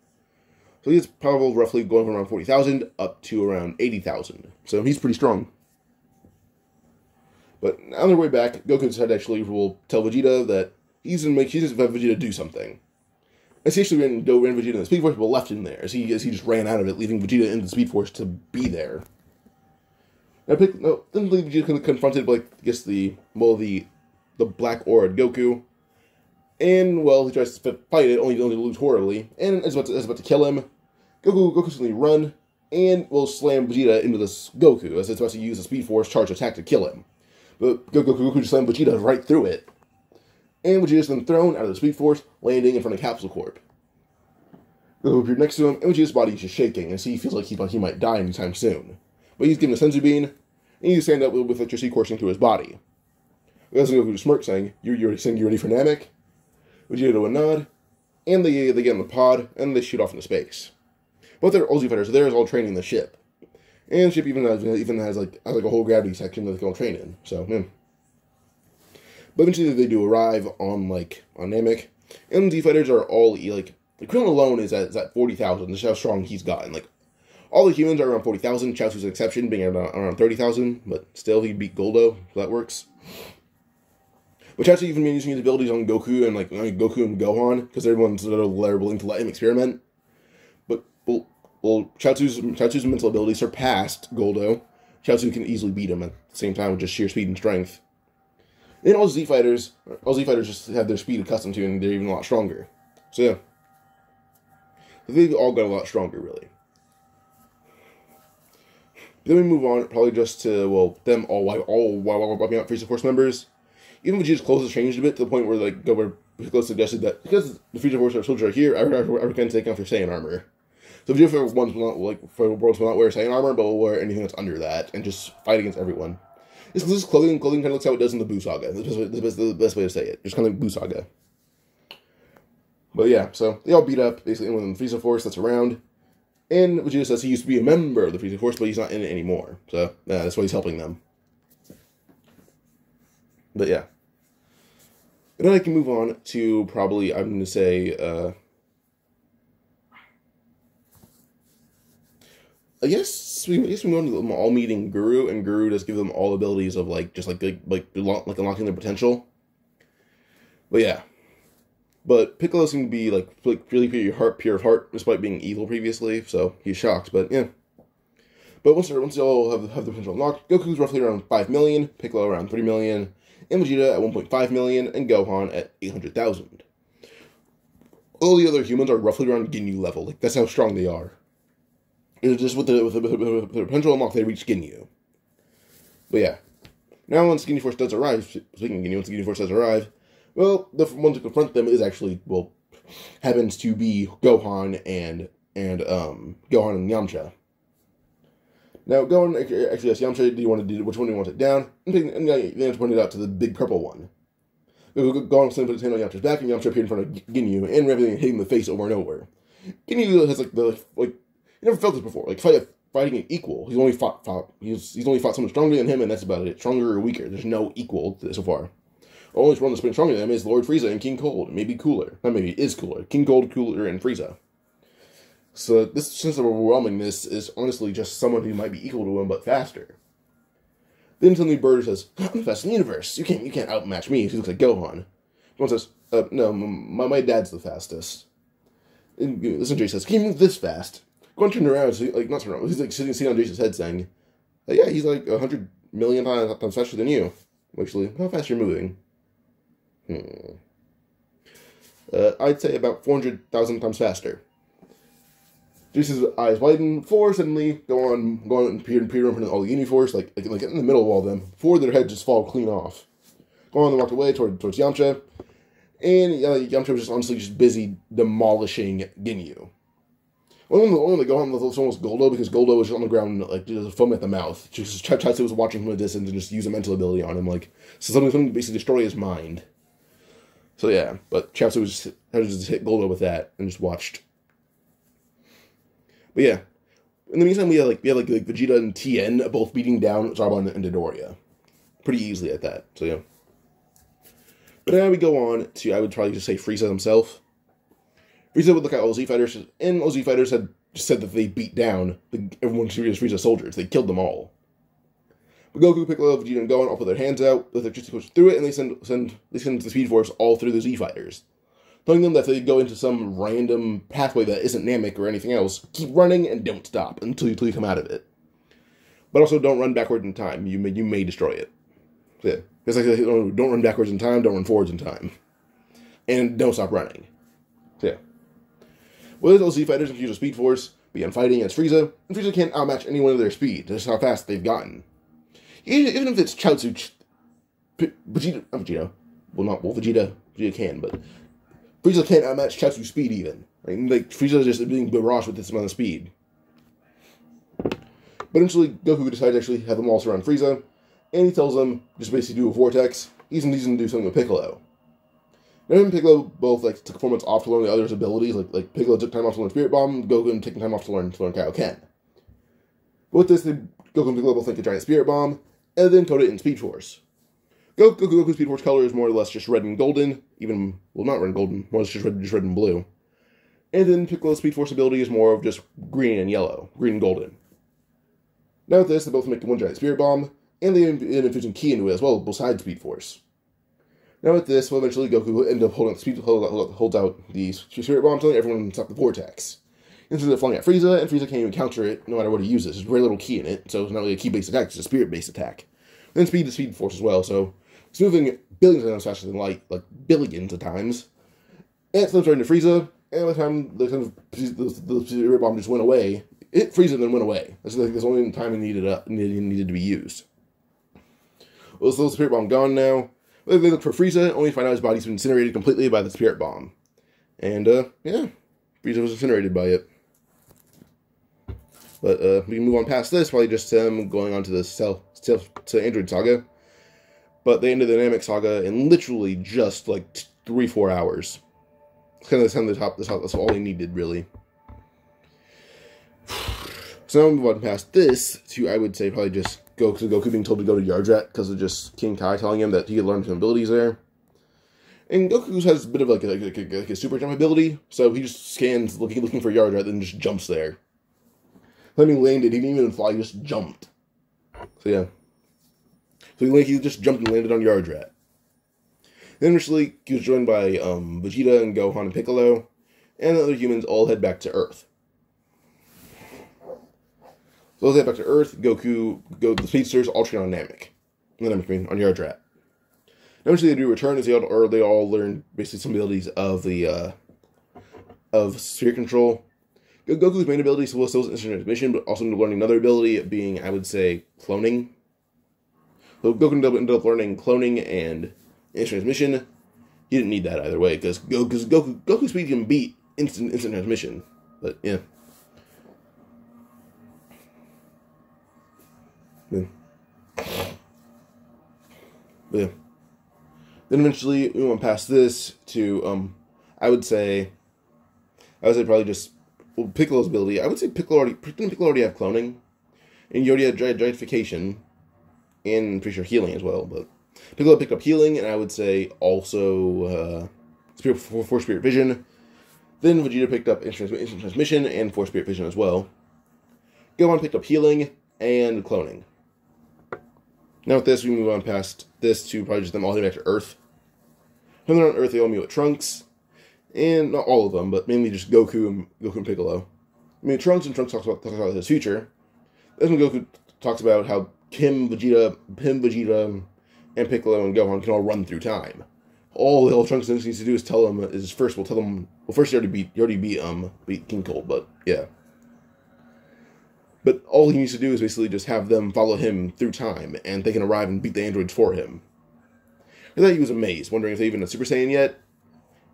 So he's probably roughly going from around forty thousand up to around eighty thousand. So he's pretty strong. But on their way back, Goku decided actually will tell Vegeta that he's gonna make he's just have Vegeta do something. Essentially, ran, go ran Vegeta in the Speed Force, but left him there as he as he just ran out of it, leaving Vegeta in the Speed Force to be there. Now, pick, no, then leave Vegeta confronted like I guess the well the the Black Aura Goku, and well he tries to fight it, only only to lose horribly, and is about to, about to kill him. Goku Goku suddenly run and will slam Vegeta into this Goku as it's about to use a Speed Force charge attack to kill him. But Goku Goku just slammed Vegeta right through it and Vegeta's then thrown out of the Speed Force, landing in front of Capsule Corp. Goku appeared next to him, and Vegeta's body is just shaking, as he feels like he, he might die anytime soon. But he's given a senzu bean, and he's stand up with, with electricity coursing through his body. Goku Goku smirk, saying, "You you saying you're ready for Namek?" Vegeta to a nod, and they they get in the pod, and they shoot off into space. Both their Aussie fighters there, is all training the ship, and the ship even has even has like has like a whole gravity section that they can all train in. So, yeah. But eventually they do arrive on like on Namek. And the fighters are all like the Krillin alone is at, is at forty thousand. This how strong he's gotten. Like all the humans are around forty thousand. Chiaotzu's an exception, being around, around thirty thousand, but still he beat Guldo, so that works. But Chiaotzu even been using his abilities on Goku and like Goku and Gohan because everyone's sort of willing to let him experiment. But well, well Chiaotzu's Chiaotzu's mental ability surpassed Guldo. Chiaotzu can easily beat him at the same time with just sheer speed and strength. Then all Z fighters, all Z fighters just have their speed accustomed to, and they're even a lot stronger. So yeah, they've all got a lot stronger, really. Then we move on, probably just to well, them all all while wiping out Frieza Force members. Even Vegeta's clothes has changed a bit to the point where like where Piccolo suggested that because the Frieza Force soldiers are here, I recommend taking off your Saiyan armor. So Vegeta for once will not like for worlds will not wear Saiyan armor, but will wear anything that's under that and just fight against everyone. This, this clothing clothing kind of looks how it does in the Buu saga. That's the best, the best way to say it. Just kind of like Buu saga. But yeah, so they all beat up basically anyone in the Frieza Force that's around. And Vegeta says he used to be a member of the Frieza Force, but he's not in it anymore. So yeah, that's why he's helping them. But yeah. And then I can move on to probably, I'm going to say, uh, I guess we guess we go to them all meeting Guru, and Guru does give them all abilities of like just like like like, like unlocking their potential. But yeah, but Piccolo seemed to be like like really pure heart, pure of heart, despite being evil previously. So he's shocked. But yeah. But once once they all have have the potential unlocked, Goku's roughly around five million, Piccolo around three million, and Vegeta at one point five million, and Gohan at eight hundred thousand. All the other humans are roughly around Ginyu level. Like that's how strong they are. It's just with the, with the, with the, with the potential unlock, they reach Ginyu. But yeah. Now, once Ginyu Force does arrive, speaking of Ginyu, once Ginyu Force does arrive, well, the one to confront them is actually, well, happens to be Gohan and, and, um, Gohan and Yamcha. Now, Gohan actually asks Yamcha, do you want to do, which one do you want to take down? And, and point it out to the big purple one. Suddenly put his hand on Yamcha's back, and Yamcha appeared in front of Ginyu, and everything hit him in the face over and over. Ginyu has, like, the, like, he never felt this before. Like fight, fighting an equal. He's only fought, fought he's he's only fought someone stronger than him, and that's about it. Stronger or weaker. There's no equal so far. Only one that's been stronger than him is Lord Frieza and King Cold. Maybe cooler. Not maybe is cooler. King Cold cooler and Frieza. So this sense of overwhelmingness is honestly just someone who might be equal to him but faster. Then suddenly Burter says, "I'm the fastest in the universe. You can't you can't outmatch me." He looks like Gohan. One says, uh, "No, my my dad's the fastest." And listen, Jeice says, "Can you move this fast?" Gon turned around, so he, like not turn around. He's like sitting, sitting on Jeice's head, saying, uh, "Yeah, he's like a hundred million times, times faster than you. Actually, how fast you're moving? Hmm. Uh, I'd say about four hundred thousand times faster." Jeice's eyes widen. Four suddenly go on, go on and peer and peer in of all the Ginyu Force, like, like like in the middle of all of them. Four their heads just fall clean off. Go on and walk away toward towards Yamcha, and uh, Yamcha was just honestly just busy demolishing Ginyu. Only, only go on with almost Guldo because Guldo was just on the ground like just foam at the mouth. Just Chiaotzu was watching from a distance and just use a mental ability on him, like so something, something to basically destroy his mind. So yeah, but Chiaotzu was just, just hit Guldo with that and just watched. But yeah, in the meantime, we had like we had like, like Vegeta and Tien both beating down Zarbon and Dodoria, pretty easily at that. So yeah. But now we go on to, I would probably just say Frieza himself. Frieza would look at all Z fighters, and all Z fighters had said that they beat down the, everyone's Frieza soldiers. They killed them all. But Goku, Piccolo, Vegeta, and Gohan all put their hands out, let their just push through it, and they send send they send the Speed Force all through the Z fighters, telling them that they go into some random pathway that isn't Namek or anything else, keep running and don't stop until you, until you come out of it. But also don't run backward in time. You may you may destroy it. So, yeah. It's like don't run backwards in time, don't run forwards in time. And don't stop running. So, yeah. With those Z fighters use a speed force, begin fighting against Frieza, and Frieza can't outmatch any one of their speed. That's how fast they've gotten. Even if it's Chiaotzu, Ch- Vegeta, uh, Vegeta, well not well Vegeta, Vegeta can, but Frieza can't outmatch Chiaotzu's speed even. Like, Frieza just being barraged with this amount of speed. But eventually, Goku decides to actually have them all surround Frieza, and he tells them just basically do a vortex. He's going to do something with Piccolo. Now him and Piccolo both like took performance off to learn the other's abilities. Like like Piccolo took time off to learn Spirit Bomb, Goku taking time off to learn to learn Kaioken. But with this, they, Goku and Piccolo both think a giant Spirit Bomb, and then code it in Speed Force. Goku, Goku, Goku Speed Force color is more or less just red and golden, even well not red and golden, more or less just red, just red and blue. And then Piccolo's Speed Force ability is more of just green and yellow, green and golden. Now with this, they both make one giant Spirit Bomb, and they infusing Ki into it as well, besides Speed Force. Now with this, well, eventually Goku will end up holding speed hold, hold, holds out the Spirit Bomb, telling everyone to stop the vortex. Instead of flying at Frieza, and Frieza can't even counter it no matter what he uses. There's very little ki in it, so it's not really a ki-based attack, it's a spirit-based attack. Then speed to speed force as well, so it's moving billions of times faster than light, like billions of times. And it slips into Frieza, and by the time the, of, the, spirit bomb just went away, it Frieza then went away. That's like the only time it needed, uh, needed, needed to be used. Well, so the spirit bomb gone now. They look for Frieza, only find out his body's been incinerated completely by the spirit bomb. And, uh, yeah, Frieza was incinerated by it. But, uh, we can move on past this, probably just him going on to the cell, cell to Android Saga. But they ended the Namek Saga in literally just, like, three, four hours. It's kind of the top, the top, that's all they needed, really. So now we move on past this to, I would say, probably just Goku, Goku being told to go to Yardrat because of just King Kai telling him that he could learn some abilities there. And Goku has a bit of like a, like a, like a super jump ability, so he just scans looking looking for Yardrat and just jumps there. When he landed, he didn't even fly, he just jumped. So yeah. So he, he just jumped and landed on Yardrat. Then initially, he was joined by um, Vegeta and Gohan and Piccolo, and the other humans all head back to Earth. So let's head back to Earth. Goku, go the speedsters, all train on Namek. Namek, I mean, on Yardrat. Eventually, they do return as they all, or they all learn basically some abilities of the uh, of sphere control. Goku's main ability is still instant transmission, but also learning another ability being, I would say, cloning. Goku ended up learning cloning and instant transmission. He didn't need that either way because Goku, Goku, Goku speed can beat instant instant transmission. But yeah. Yeah. yeah. Then eventually we went past this to um I would say I would say probably just well, Piccolo's ability. I would say Piccolo already Piccolo already have cloning. And you already had giantification and I'm pretty sure healing as well, but Piccolo picked up healing and I would say also uh Spirit for, for Spirit Vision. Then Vegeta picked up instant, transmission and Force Spirit Vision as well. Gohan picked up healing and cloning. Now with this, we move on past this to probably just them all heading back to Earth. When they're on Earth, they all meet with Trunks, and not all of them, but mainly just Goku and Goku and Piccolo. I mean, Trunks and Trunks talks about, talks about his future. Then Goku talks about how Kim, Vegeta, him, Vegeta, and Piccolo and Gohan can all run through time. All the Trunks needs to do is tell them is first we'll tell them well first he already beat he already beat um beat King Cold, but yeah. But all he needs to do is basically just have them follow him through time, and they can arrive and beat the androids for him. I thought he was amazed, wondering if they even a Super Saiyan yet.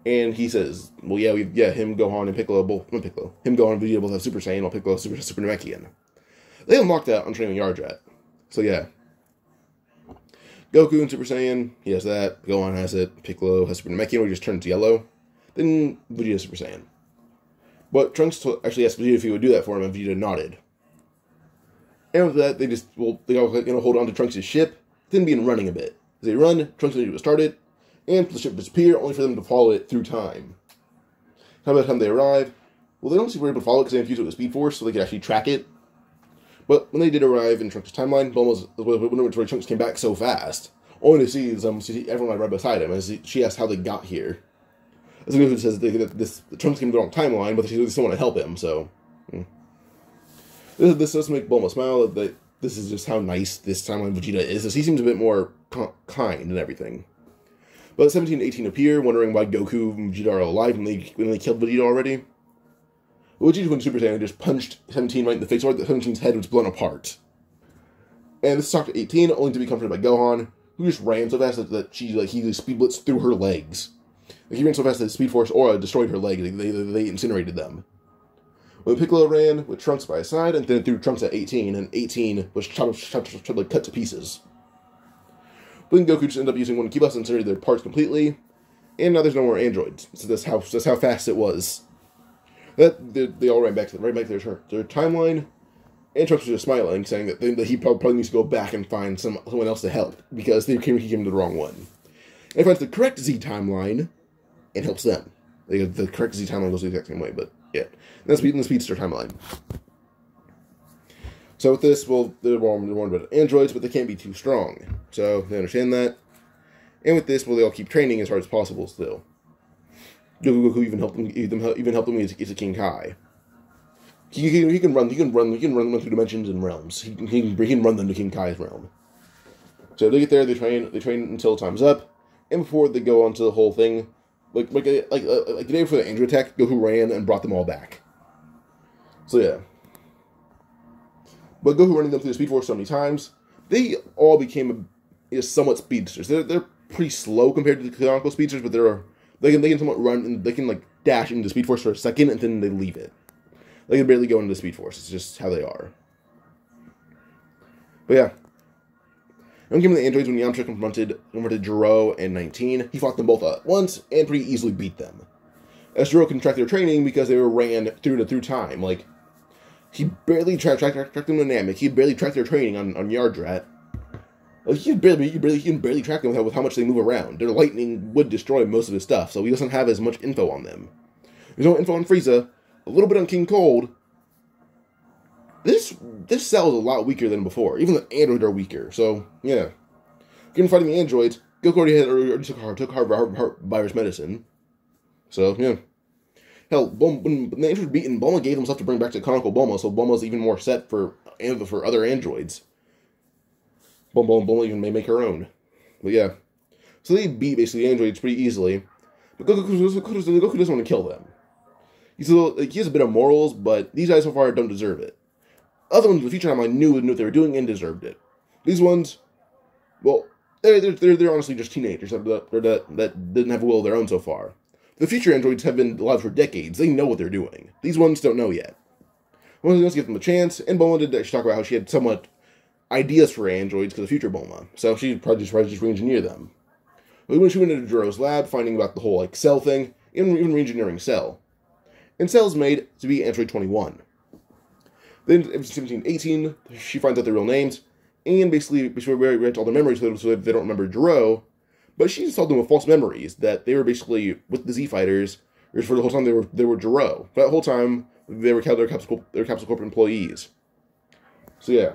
And he says, "Well, yeah, we yeah him, Gohan, and Piccolo both not Piccolo, him, Gohan, and Vegeta both have Super Saiyan, while Piccolo Super Super Namekian. They unlocked that on training Yardrat. So yeah, Goku and Super Saiyan, he has that. Gohan has it. Piccolo has Super Namekian, where he just turns yellow. Then Vegeta Super Saiyan. But Trunks actually asked Vegeta if he would do that for him, and Vegeta nodded. And with that, they just well, they all you know hold on to Trunks' ship. Then begin running a bit. As they run, Trunks immediately start it, and the ship disappear, only for them to follow it through time. How about the time they arrive? Well, they don't seem to be able to follow it because they infused it with Speed Force, so they could actually track it. But when they did arrive in Trunks' timeline, Bulma's when Trunks came back so fast, only to see um, see everyone right beside him, as she asked how they got here. As a Goku says that this the Trunks came to the wrong timeline, but they still want to help him. So hmm. this, this does make Bulma smile. That this is just how nice this timeline Vegeta is. As he seems a bit more kind and everything. But 17 and 18 appear, wondering why Goku and Vegeta are alive when they when they killed Vegeta already. Vegeta went Super Saiyan just punched 17 right in the face, or that 17's head was blown apart. And this is to 18, only to be comforted by Gohan, who just ran so fast that, she like he speed blitzed through her legs. Like he ran so fast that Speed Force Aura destroyed her leg. They, they, they incinerated them. When Piccolo ran with Trunks by his side, and then threw Trunks at 18, and 18 was chopped, chopped, chopped, chopped, like, cut to pieces. But then Goku just ended up using one Ki Buster and incinerated their parts completely, and now there's no more androids. So that's how that's how fast it was. That they, they all ran back to the, right back to their, their timeline, and Trunks was just smiling, saying that, they, that he probably, needs to go back and find some someone else to help because they came he came to the wrong one. And finds the correct Z timeline, and helps them. They, the correct Z timeline goes the exact same way, but yeah, and that's in the speedster timeline. So with this, well, they're warned about androids, but they can't be too strong. So they understand that. And with this, well, they all keep training as hard as possible still. Goku, Goku even helped them, even, even helped them as a King Kai. He, he, he, can run. He can run. He can run, through dimensions and realms. He, he, can, he can run them to King Kai's realm. So they get there. They train. They train until time's up, and before they go on to the whole thing, like like like like the day before the Android attack, Goku ran and brought them all back. So yeah. But Goku running them through the Speed Force so many times, they all became know, somewhat speedsters. They're they're pretty slow compared to the canonical speedsters, but they're they can they can somewhat run and they can like dash into Speed Force for a second and then they leave it. They can barely go into Speed Force. It's just how they are. But yeah. I'm the androids when Yamcha confronted confronted Gero and 19. He fought them both at once and pretty easily beat them. As Gero can track their training because they were ran through to through time. Like he barely tracked track, track, track them Namek. He barely tracked their training on, on Yardrat. Like, can barely he barely he can barely track them with how, much they move around. Their lightning would destroy most of his stuff, so he doesn't have as much info on them. There's no info on Frieza, a little bit on King Cold. This this cell is a lot weaker than before. Even the androids are weaker. So yeah, given fighting the androids, Goku already had already took heart took heart, virus medicine. So yeah. Hell, when the android beaten, Bulma gave himself to bring back to canonical Bulma, so Bulma's even more set for for other androids. Bulma, Bulma even may make her own. But yeah. So they beat basically the androids pretty easily. But Goku, Goku, Goku doesn't want to kill them. He's a little, like, he has a bit of morals, but these guys so far don't deserve it. Other ones in the future time I knew knew what they were doing and deserved it. These ones, well, they're they're, they're honestly just teenagers that, that, that didn't have a will of their own so far. The future androids have been alive for decades. They know what they're doing. These ones don't know yet. One's going to give them a chance, and Bulma did actually talk about how she had somewhat ideas for androids because the future Bulma. So she probably just to just re-engineer them. But when she went into Gero's lab, finding about the whole like cell thing, even, even re-engineering Cell. And Cell's made to be Android 21. Then in 1718, she finds out their real names, and basically, basically read all their memories so that they don't remember Gero. But she told them with false memories that they were basically with the Z fighters. For the whole time they were they were Gero. For that whole time they were their Capsule their Capsule Corp employees. So yeah,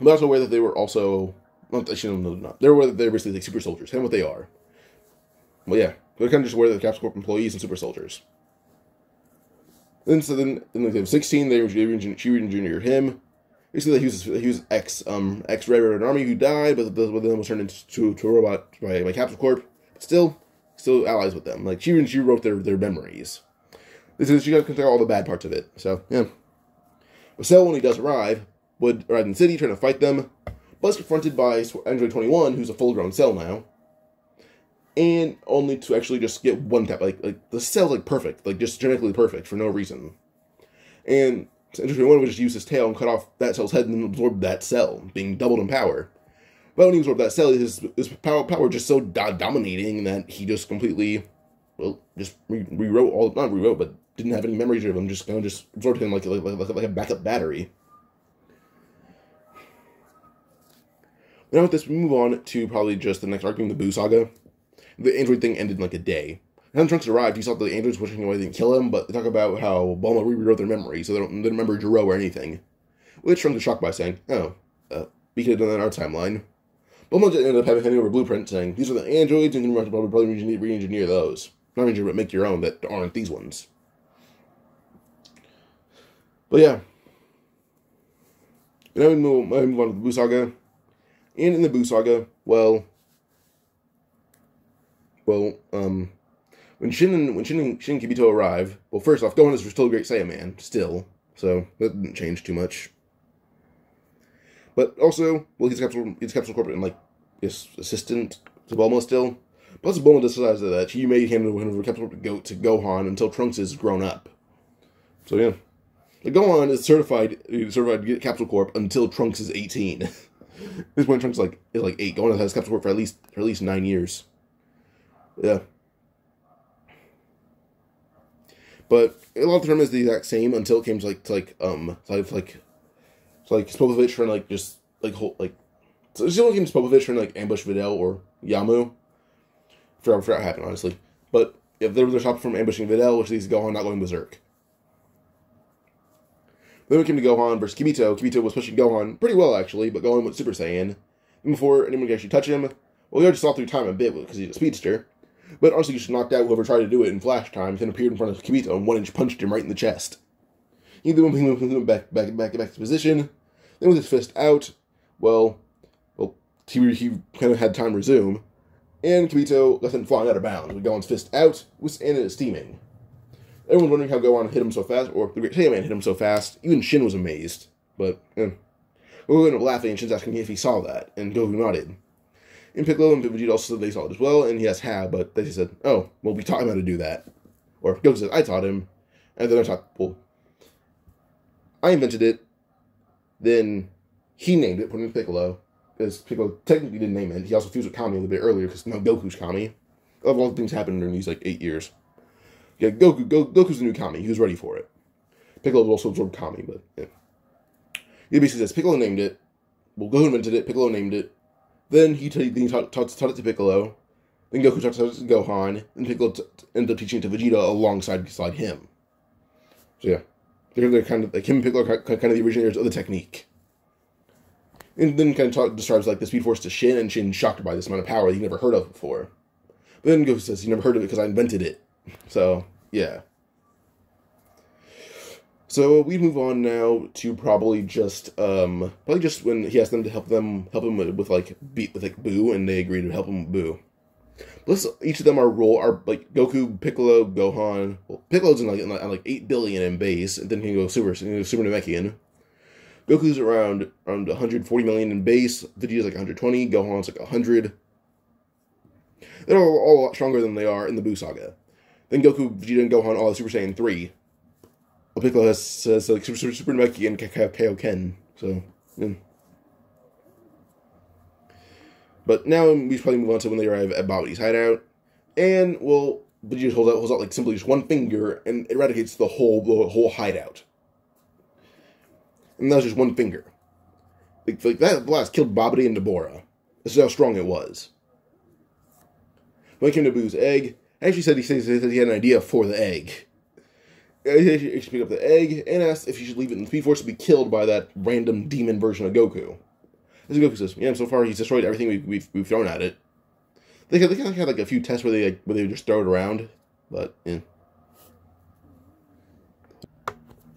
but also aware that they were also not actually no, not they were they're basically like super soldiers and what they are. Well yeah, they're kind of just aware that the Capsule Corp employees and super soldiers. Then so then in like they were sixteen, they were she re-engineered him. Basically, he was he was ex um ex Red Red Army who died, but, but then was turned into to a robot by by Capsule Corp. But still, still allies with them. Like she she wrote their their memories. This is she got to all the bad parts of it. So yeah. But Cell when he does arrive would arrive in the city trying to fight them, but is confronted by Android Twenty One, who's a full grown Cell now and only to actually just get one tap. Like like the cell's like perfect, like just genetically perfect for no reason. And interesting one would just use his tail and cut off that cell's head and then absorb that cell, being doubled in power. But when he absorbed that cell, his his power power just so do- dominating that he just completely, well, just re- rewrote all not rewrote, but didn't have any memories of him. Just kind of just absorbed him like like like, like a backup battery. Now with this, we move on to probably just the next arc in the Buu saga the android thing ended in like a day. And then Trunks arrived, he saw the androids pushing away, didn't kill him, but they talk about how Bulma rewrote their memory, so they don't, they don't remember Gero or anything. Which Trunks is shocked by, saying, oh, uh, we could have done that in our timeline. Bulma just ended up having handing over blueprint saying, these are the androids, and you can probably re-engineer those. Not re-engineer, but make your own that aren't these ones. But yeah. And now we move, move on to the Buu Saga. And in the Buu Saga, well, well, um, when Shin and when Shin and, Shin Kibito arrive, well, first off, Gohan is still a great Saiyaman, still, so that didn't change too much. But also, well, he's Capsule, he's Capsule Corporate and like his assistant to Bulma still. Plus, Bulma decides that she may hand over Capsule Corporate go to Gohan until Trunks is grown up. So yeah, the Gohan is certified certified Capsule Corp until Trunks is eighteen. this point, Trunks like is like eight. Gohan has Capsule Corp for at least for at least nine years. Yeah. But a lot of the term is the exact same until it came to like to like um to like like to like Spopovich trying like just like whole like so it's only came to Spopovich trying to like ambush Videl or Yamu. I forgot, I forgot what happened honestly. But if they were stopped from ambushing Videl, which leads to Gohan not going berserk. Then we came to Gohan versus Kibito. Kibito was pushing Gohan pretty well actually, but Gohan went Super Saiyan. And before anyone could actually touch him, well, he already saw through time a bit because he's a speedster. But honestly, you should knocked out whoever tried to do it in flash time, then appeared in front of Kibito and one inch punched him right in the chest. He then went back, back, back, back to position. Then with his fist out, well, well, he, he kind of had time to resume. And Kibito left him flying out of bounds with Gohan's fist out, was and it steaming. Everyone's wondering how Gohan hit him so fast, or the Great Saiyaman hit him so fast. Even Shin was amazed. But, eh. We ended up laughing, and Shin's asking if he saw that, and Goku nodded. And Piccolo and Vegeta also said they saw it as well, and he asked how, but they said, oh, well, we taught him how to do that. Or Goku said, I taught him. And then I taught, well, I invented it. Then he named it, put it in Piccolo. Because Piccolo technically didn't name it. He also fused with Kami a little bit earlier, because now Goku's Kami. A lot of things happened during these, like, eight years. Yeah, Goku, Go, Goku's the new Kami. He was ready for it. Piccolo also absorbed Kami, but, yeah. He basically says, Piccolo named it. Well, Goku invented it. Piccolo named it. Then he, t- then he taught, taught, taught, it to Piccolo. Then Goku taught, it to Gohan. And Piccolo t- ended up teaching it to Vegeta alongside beside him. So yeah, they're, they're kind of like him and Piccolo are kind of the originators of the technique. And then kind of talk, describes like the Speed Force to Shin, and Shin shocked by this amount of power he never heard of before. But then Goku says he never heard of it because I invented it. So yeah. So we move on now to probably just um probably just when he asked them to help them help him with, with like beat with like Buu and they agree to help him with Buu. Let's each of them are role are like Goku, Piccolo, Gohan. Well, Piccolo's in like in like eight billion in base, and then he can go super he can go super Namekian. Goku's around around 140 million in base. Vegeta's like 120. Gohan's like 100. They're all, all a lot stronger than they are in the Buu saga. Then Goku, Vegeta, and Gohan all Super Saiyan 3. Piccolo has says like Super Super, Super Namekian and Kaioken. So yeah. But now we should probably move on to when they arrive at Babidi's hideout. And well Vegeta holds out holds out like simply just one finger and eradicates the whole the whole hideout. And that was just one finger. Like, like that blast killed Babidi and Dabura. This is how strong it was. When it came to Buu's egg, actually said he says that he had an idea for the egg. He should pick up the egg and asked if he should leave it in the Speed Force to be killed by that random demon version of Goku. As Goku says, yeah, so far he's destroyed everything we've, we've, we've thrown at it. They, they kind of had like a few tests where they like, where they would just throw it around, but yeah.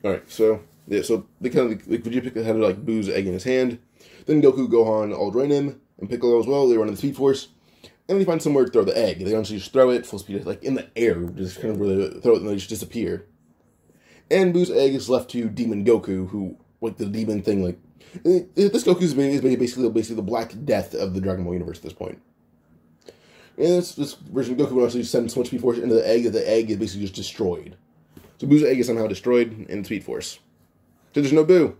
All right, so yeah, so they kind of like Vegeta had like Buu's egg in his hand. Then Goku, Gohan all join him, and Piccolo as well. They run in the Speed Force, and they find somewhere to throw the egg. They honestly just throw it full speed, like in the air, just kind of where they throw it and they just disappear. And Buu's egg is left to Demon Goku, who like the demon thing. Like eh, this Goku is basically basically the Black Death of the Dragon Ball universe at this point. And this, this version of Goku actually send so much Speed Force into the egg that the egg is basically just destroyed. So Buu's egg is somehow destroyed in Speed Force. So there's no Buu.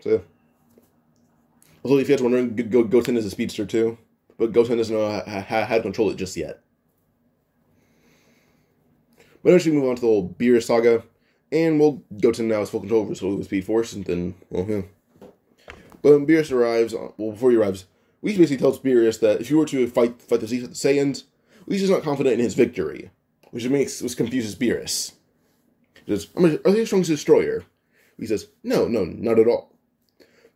So, although if you guys wondering, Goten is a speedster too, but Goten doesn't know how, how, to control it just yet. But actually, move on to the whole Beer saga. And we'll go to now his full control over the Speed Force, and then, well, yeah. But when Beerus arrives, uh, well, before he arrives, we basically tells Beerus that if you were to fight fight the Saiyans, least he's not confident in his victory, which makes which confuses Beerus. He says, "Are they as strong as Destroyer?" He says, "No, no, not at all."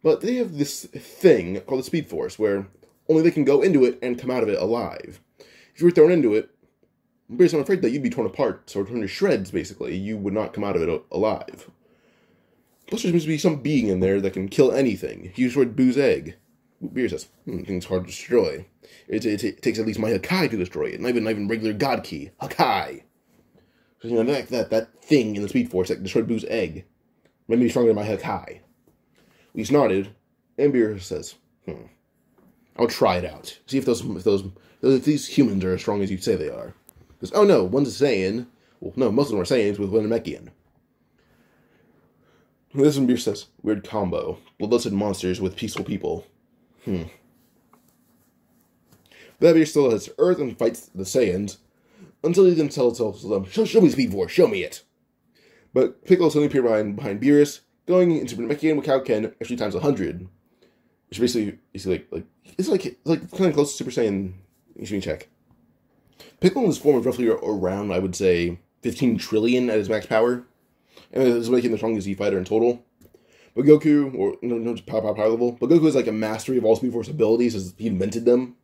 But they have this thing called the Speed Force, where only they can go into it and come out of it alive. If you were thrown into it, Beerus, I'm afraid that you'd be torn apart, or torn to shreds. Basically, you would not come out of it alive. Plus, there seems to be some being in there that can kill anything. He destroyed Buu's egg. Beerus says, hmm, thing's hard to destroy. It, it, it, takes at least my Hakai to destroy it, not even, not even regular God Ki. Hakai! So, you know, that, that, that thing in the Speed Force that destroyed Buu's egg made me stronger than my Hakai. He's nodded, and Beerus says, hmm, I'll try it out. See if those, if those, if these humans are as strong as you say they are. Because, oh no, one's a Saiyan. Well, no, most of them are Saiyans with one. This one says, weird combo. Bloodlusted monsters with peaceful people. Hmm. Beer still has Earth and fights the Saiyans until he then tells them, show, show me Speed Force, show me it. But Piccolo suddenly appears behind, behind Beerus, going into Namekian with Kaioken actually times 100. Which basically is like, like, it's like, it's like kind of close to Super Saiyan. Should check. Piccolo in this form is roughly around, I would say, 15 trillion at his max power and this is making the strongest Z fighter in total. But Goku, or no, no, power, power, power level, but Goku is like a mastery of all Speed Force abilities, as he invented them.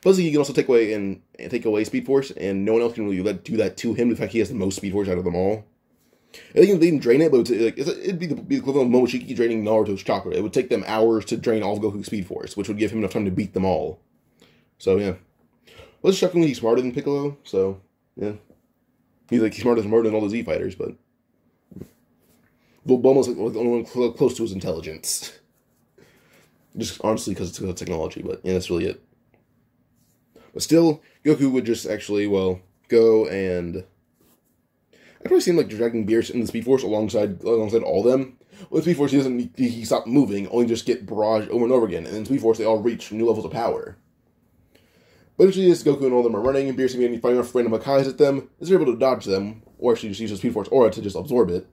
Plus, he can also take away and, and take away Speed Force, and no one else can really do that to him. In fact, he has the most Speed Force out of them all. I think they can drain it, but it's, like, it'd be the, be the equivalent of Momoshiki draining Naruto's chakra. It would take them hours to drain all of Goku's Speed Force, which would give him enough time to beat them all. So yeah, well, it's shockingly he's smarter than Piccolo. So yeah, he's like he's smarter than than all the Z fighters, but almost like the only one close to his intelligence. Just honestly because it's because technology, but yeah, that's really it. But still, Goku would just actually, well, go and I'd probably seen like dragging Beerus in the Speed Force alongside alongside all of them. With Speed Force, he doesn't he, he stopped moving, only just get barraged over and over again, and in Speed Force they all reach new levels of power. But actually, as Goku and all of them are running, and Beerus and firing off random Hakais at them, is able to dodge them, or actually just use the Speed Force aura to just absorb it.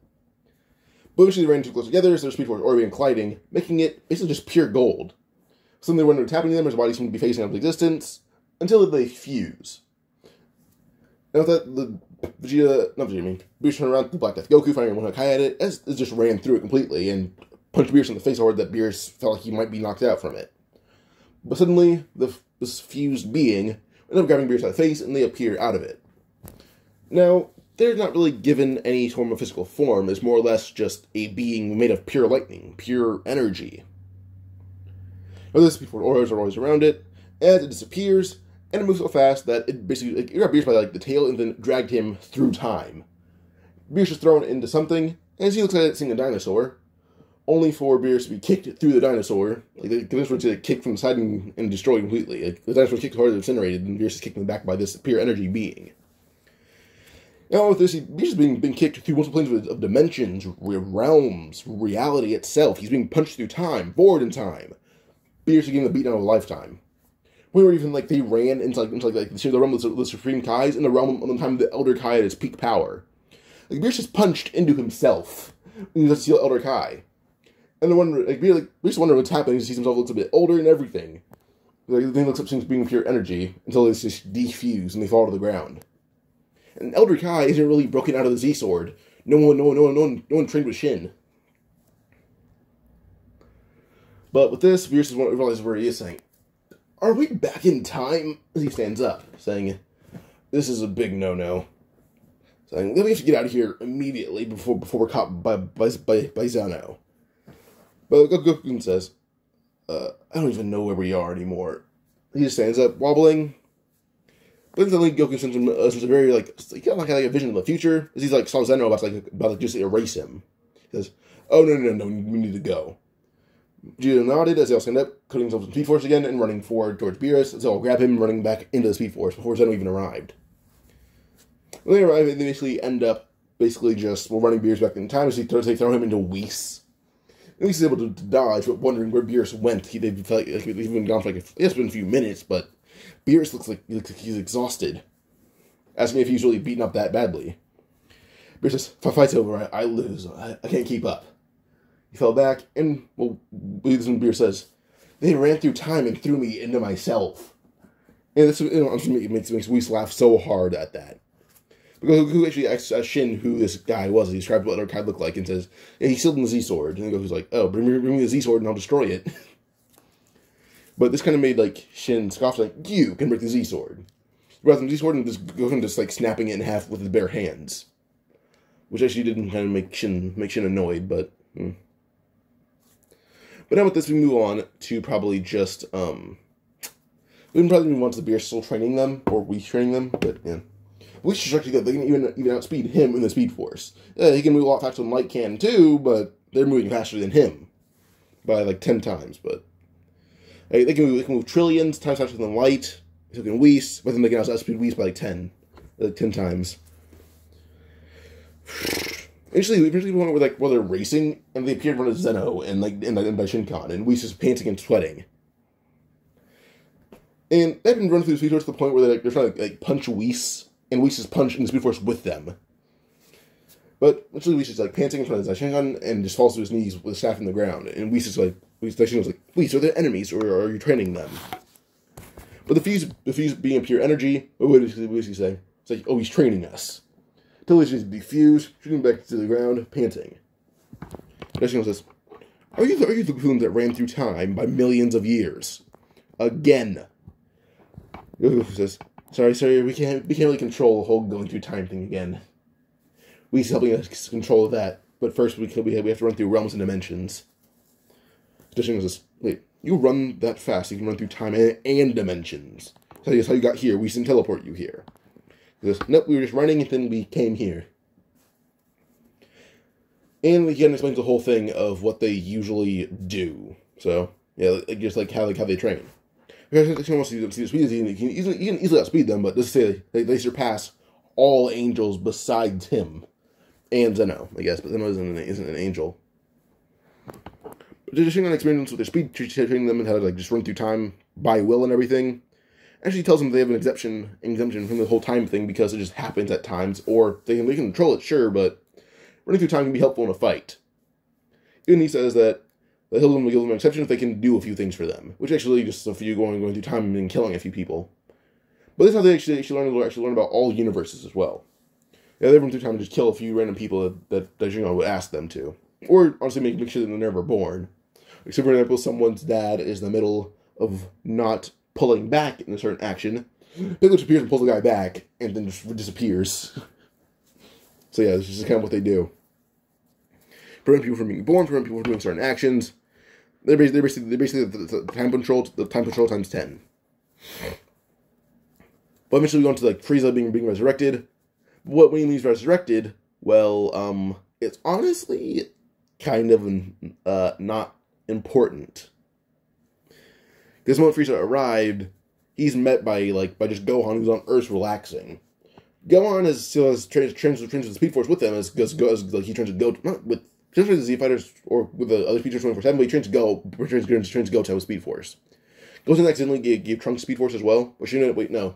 But eventually they ran too close together, so their speed force already colliding, making it basically just pure gold. Suddenly when they're tapping them, their bodies seem to be facing out of existence, until they fuse. Now that, the Vegeta, not Vegeta, I mean, Beerus turned around Black Death Goku, firing one Hakai at it, as it just ran through it completely, and punched Beerus in the face hard that Beerus felt like he might be knocked out from it. But suddenly, the, this fused being ended up grabbing Beerus by the face, and they appear out of it. Now, they're not really given any form of physical form. It's more or less just a being made of pure lightning, pure energy. Now, this before auras are always around it, as it disappears, and it moves so fast that it basically like, it got Beerus by like the tail and then dragged him through time. Beerus is thrown into something, as he looks at it seeing a dinosaur, only for Beerus to be kicked through the dinosaur. Like the dinosaur to kick from the side and, and destroyed completely. Like, the dinosaur kicked harder than incinerated, and Beerus is kicked in the back by this pure energy being. Now with this, just being, being kicked through multiple planes of, of dimensions, realms, reality itself. He's being punched through time, forward in time. Beerus is getting the beatdown of a lifetime. We were even like they ran into like into like, like the realm of the, Supreme Kais in the realm of the time the Elder Kai at its peak power. Like Beerus just punched into himself when he steal Elder Kai. And the one like Beerus, like, wondering what's happening. He sees himself looks a bit older and everything. Like the thing looks up seems being pure energy until it's just defused and they fall to the ground. And Elder Kai isn't really broken out of the Z sword. No one, no one, no one, no one, no one trained with Shin. But with this, Beerus is one realizes where he is saying, Are we back in time? He stands up, saying, This is a big no no. Saying, We have to get out of here immediately before before we're caught by, by, by, by Zeno. But Goku says, uh, I don't even know where we are anymore. He just stands up, wobbling, but then Goku sends him uh, sends a very like he got like, like a vision of the future. As he's like saw Zeno about to, like about to just erase him. He says, "Oh no no no, we need to go." Nodded as they all stand up, cutting themselves in Speed Force again and running forward towards Beerus. They all grab him, running back into the Speed Force before Zeno even arrived. When they arrive, they basically end up basically just well, running Beerus back in time as throw, they throw him into Whis. And Whis is able to, to, dodge, but wondering where Beerus went. He, they've, felt like, they've been gone for like a, it's been a few minutes, but Beerus looks like, looks like he's exhausted. Ask me if he's really beaten up that badly. Beerus says, fight's over, I, I lose. I, I, can't keep up. He fell back, and, well, this when Beerus says, they ran through time and threw me into myself. And this you know, it makes, makes Whis laugh so hard at that. Because who actually asks uh, Shin who this guy was. He describes what other guy looked like and says, yeah, he's still in the Z Sword. And Goku's like, oh, bring me, bring me the Z Sword and I'll destroy it. but this kind of made like Shin scoff like, you can break the Z Sword. Rather than Z Sword and just Goku just like snapping it in half with his bare hands. Which actually didn't kind of make Shin make Shin annoyed, but hmm. But now with this we move on to probably just um we probably move on to the beer still training them, or we training them, but yeah. We should actually they can even even outspeed him in the Speed Force. He can move a lot faster than Light can too, but they're moving faster than him by like ten times. But they can move, they can move trillions times faster than Light. So can Whis, but then they can also outspeed Whis by like ten, like ten times. Initially, we went with like where they're racing, and they appeared in front of Zeno and like and, and by Shinkan, and Whis is panting and sweating. And they've been running through the Speed Force to the point where they're, like, they're trying to like punch Whis, and Whis is punching the Speed Force with them. But eventually Whis is like panting in front of Daishinkan and just falls to his knees with a staff in the ground. And Whis is like, Whis was like, Whis, are they enemies or are you training them? But the fuse, the fuse being pure energy, what is, is he say? It's like, oh, he's training us. Till he's defused, shooting back to the ground, panting. Daishinkan says, are you, the, are you the Goku that ran through time by millions of years? Again. Says, sorry, sorry, we can't, we can't really control the whole going through time thing again. We's helping us control that, but first we, we, have, we have to run through realms and dimensions. Daishinkan says, wait, you run that fast, you can run through time and, and dimensions. So that's how you got here. We can teleport you here. He goes, nope, we were just running and then we came here. And we can explain the whole thing of what they usually do. So, yeah, just like how, like how they train. Because he wants to see the speed, he can easily, he can easily outspeed them, but just say they, they surpass all angels besides him. And Zeno, I guess, but Zeno isn't an, isn't an angel. But just on experience with their speed, training them and how to like just run through time by will and everything. Actually tells them they have an exemption exemption from the whole time thing because it just happens at times, or they can they can control it, sure, but running through time can be helpful in a fight. Even he says that the he'll give them an exception if they can do a few things for them, which actually just a few going going through time and killing a few people. But this is how they actually actually learn actually learn about all universes as well. Yeah, they run through time and just kill a few random people that that, that know would ask them to, or honestly make make sure that they're never born. Except for example, someone's dad is in the middle of not pulling back in a certain action. Piccolo appears and pulls the guy back, and then just disappears. so yeah, this is kind of what they do. Prevent people from being born, prevent people from doing certain actions. They're basically, they're basically, they're basically the, the time control, the time control times ten. But eventually we go on to like Frieza being being resurrected. What when he's resurrected, well, um, it's honestly kind of uh, not important. Because when Frieza arrived, he's met by like by just Gohan, who's on Earth relaxing. Gohan is still has trains trains trains with the Speed Force with them as goes goes like he trains to go not with just with the Z Fighters or with the other Force twenty four seven, but he trains to go trains trains trains go to a Speed Force. Goes in accidentally gave Trunks Speed Force as well. Or should wait no,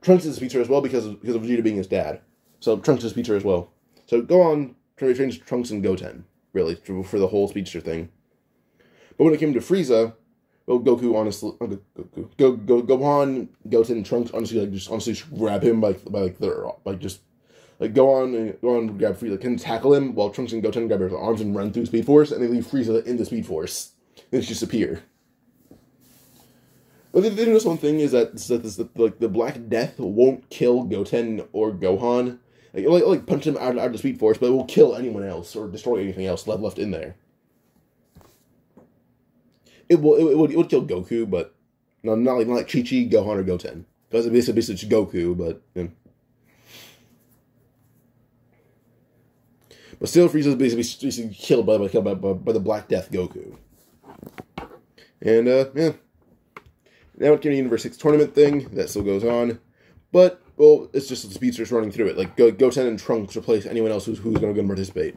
Trunks is speedster as well because of, because of Vegeta being his dad. So Trunks is speedster as well. So Gohan trains Trunks and Goten really for the whole speedster thing. But when it came to Frieza, well, Goku honestly, uh, Goku, Go, Go, Gohan, Goten, and Trunks honestly like just honestly grab him by by like their like just like go on and go on and grab Frieza, can tackle him while Trunks and Goten grab their arms and run through Speed Force, and they leave Frieza in the Speed Force. They just disappear. But the this one thing is that, that this, like the Black Death won't kill Goten or Gohan. Like, like, like punch him out, out of the Speed Force, but it will kill anyone else or destroy anything else left left in there. It will it, would it would kill Goku, but not not like like Chi Chi, Gohan, or Goten. Because it's basically, just Goku, but yeah. But still, Frieza is basically, basically killed by, by, by, by the Black Death Goku. And, uh, yeah. Now it's getting a Universe 6 tournament thing. That still goes on. But, well, it's just the speedsters running through it. Like, Go Goten and Trunks replace anyone else who's, who's going to participate.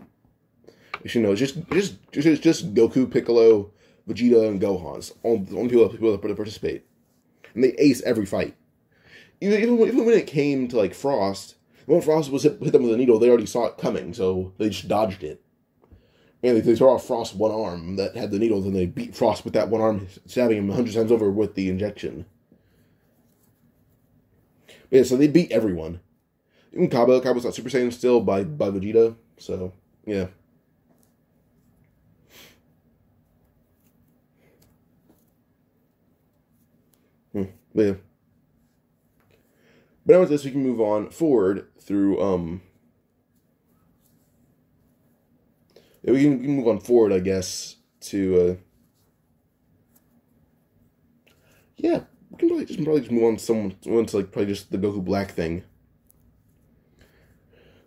You know, just, just, just, just Goku, Piccolo, Vegeta, and Gohan's. The only people, people that participate. And they ace every fight. Even, even, even when it came to, like, Frost, when Frost was hit, hit them with a needle, they already saw it coming, so they just dodged it. And they, they saw off Frost one arm that had the needles, and they beat Frost with that one arm, stabbing him hundred times over with the injection. Yeah, so they beat everyone. Even Cabba, Cabba's not Super Saiyan still by by Vegeta. So yeah. Yeah. But now with this, we can move on forward through um. Yeah, we can, we can move on forward, I guess, to uh. Yeah, we can probably just probably just move on someone on to like probably just the Goku Black thing.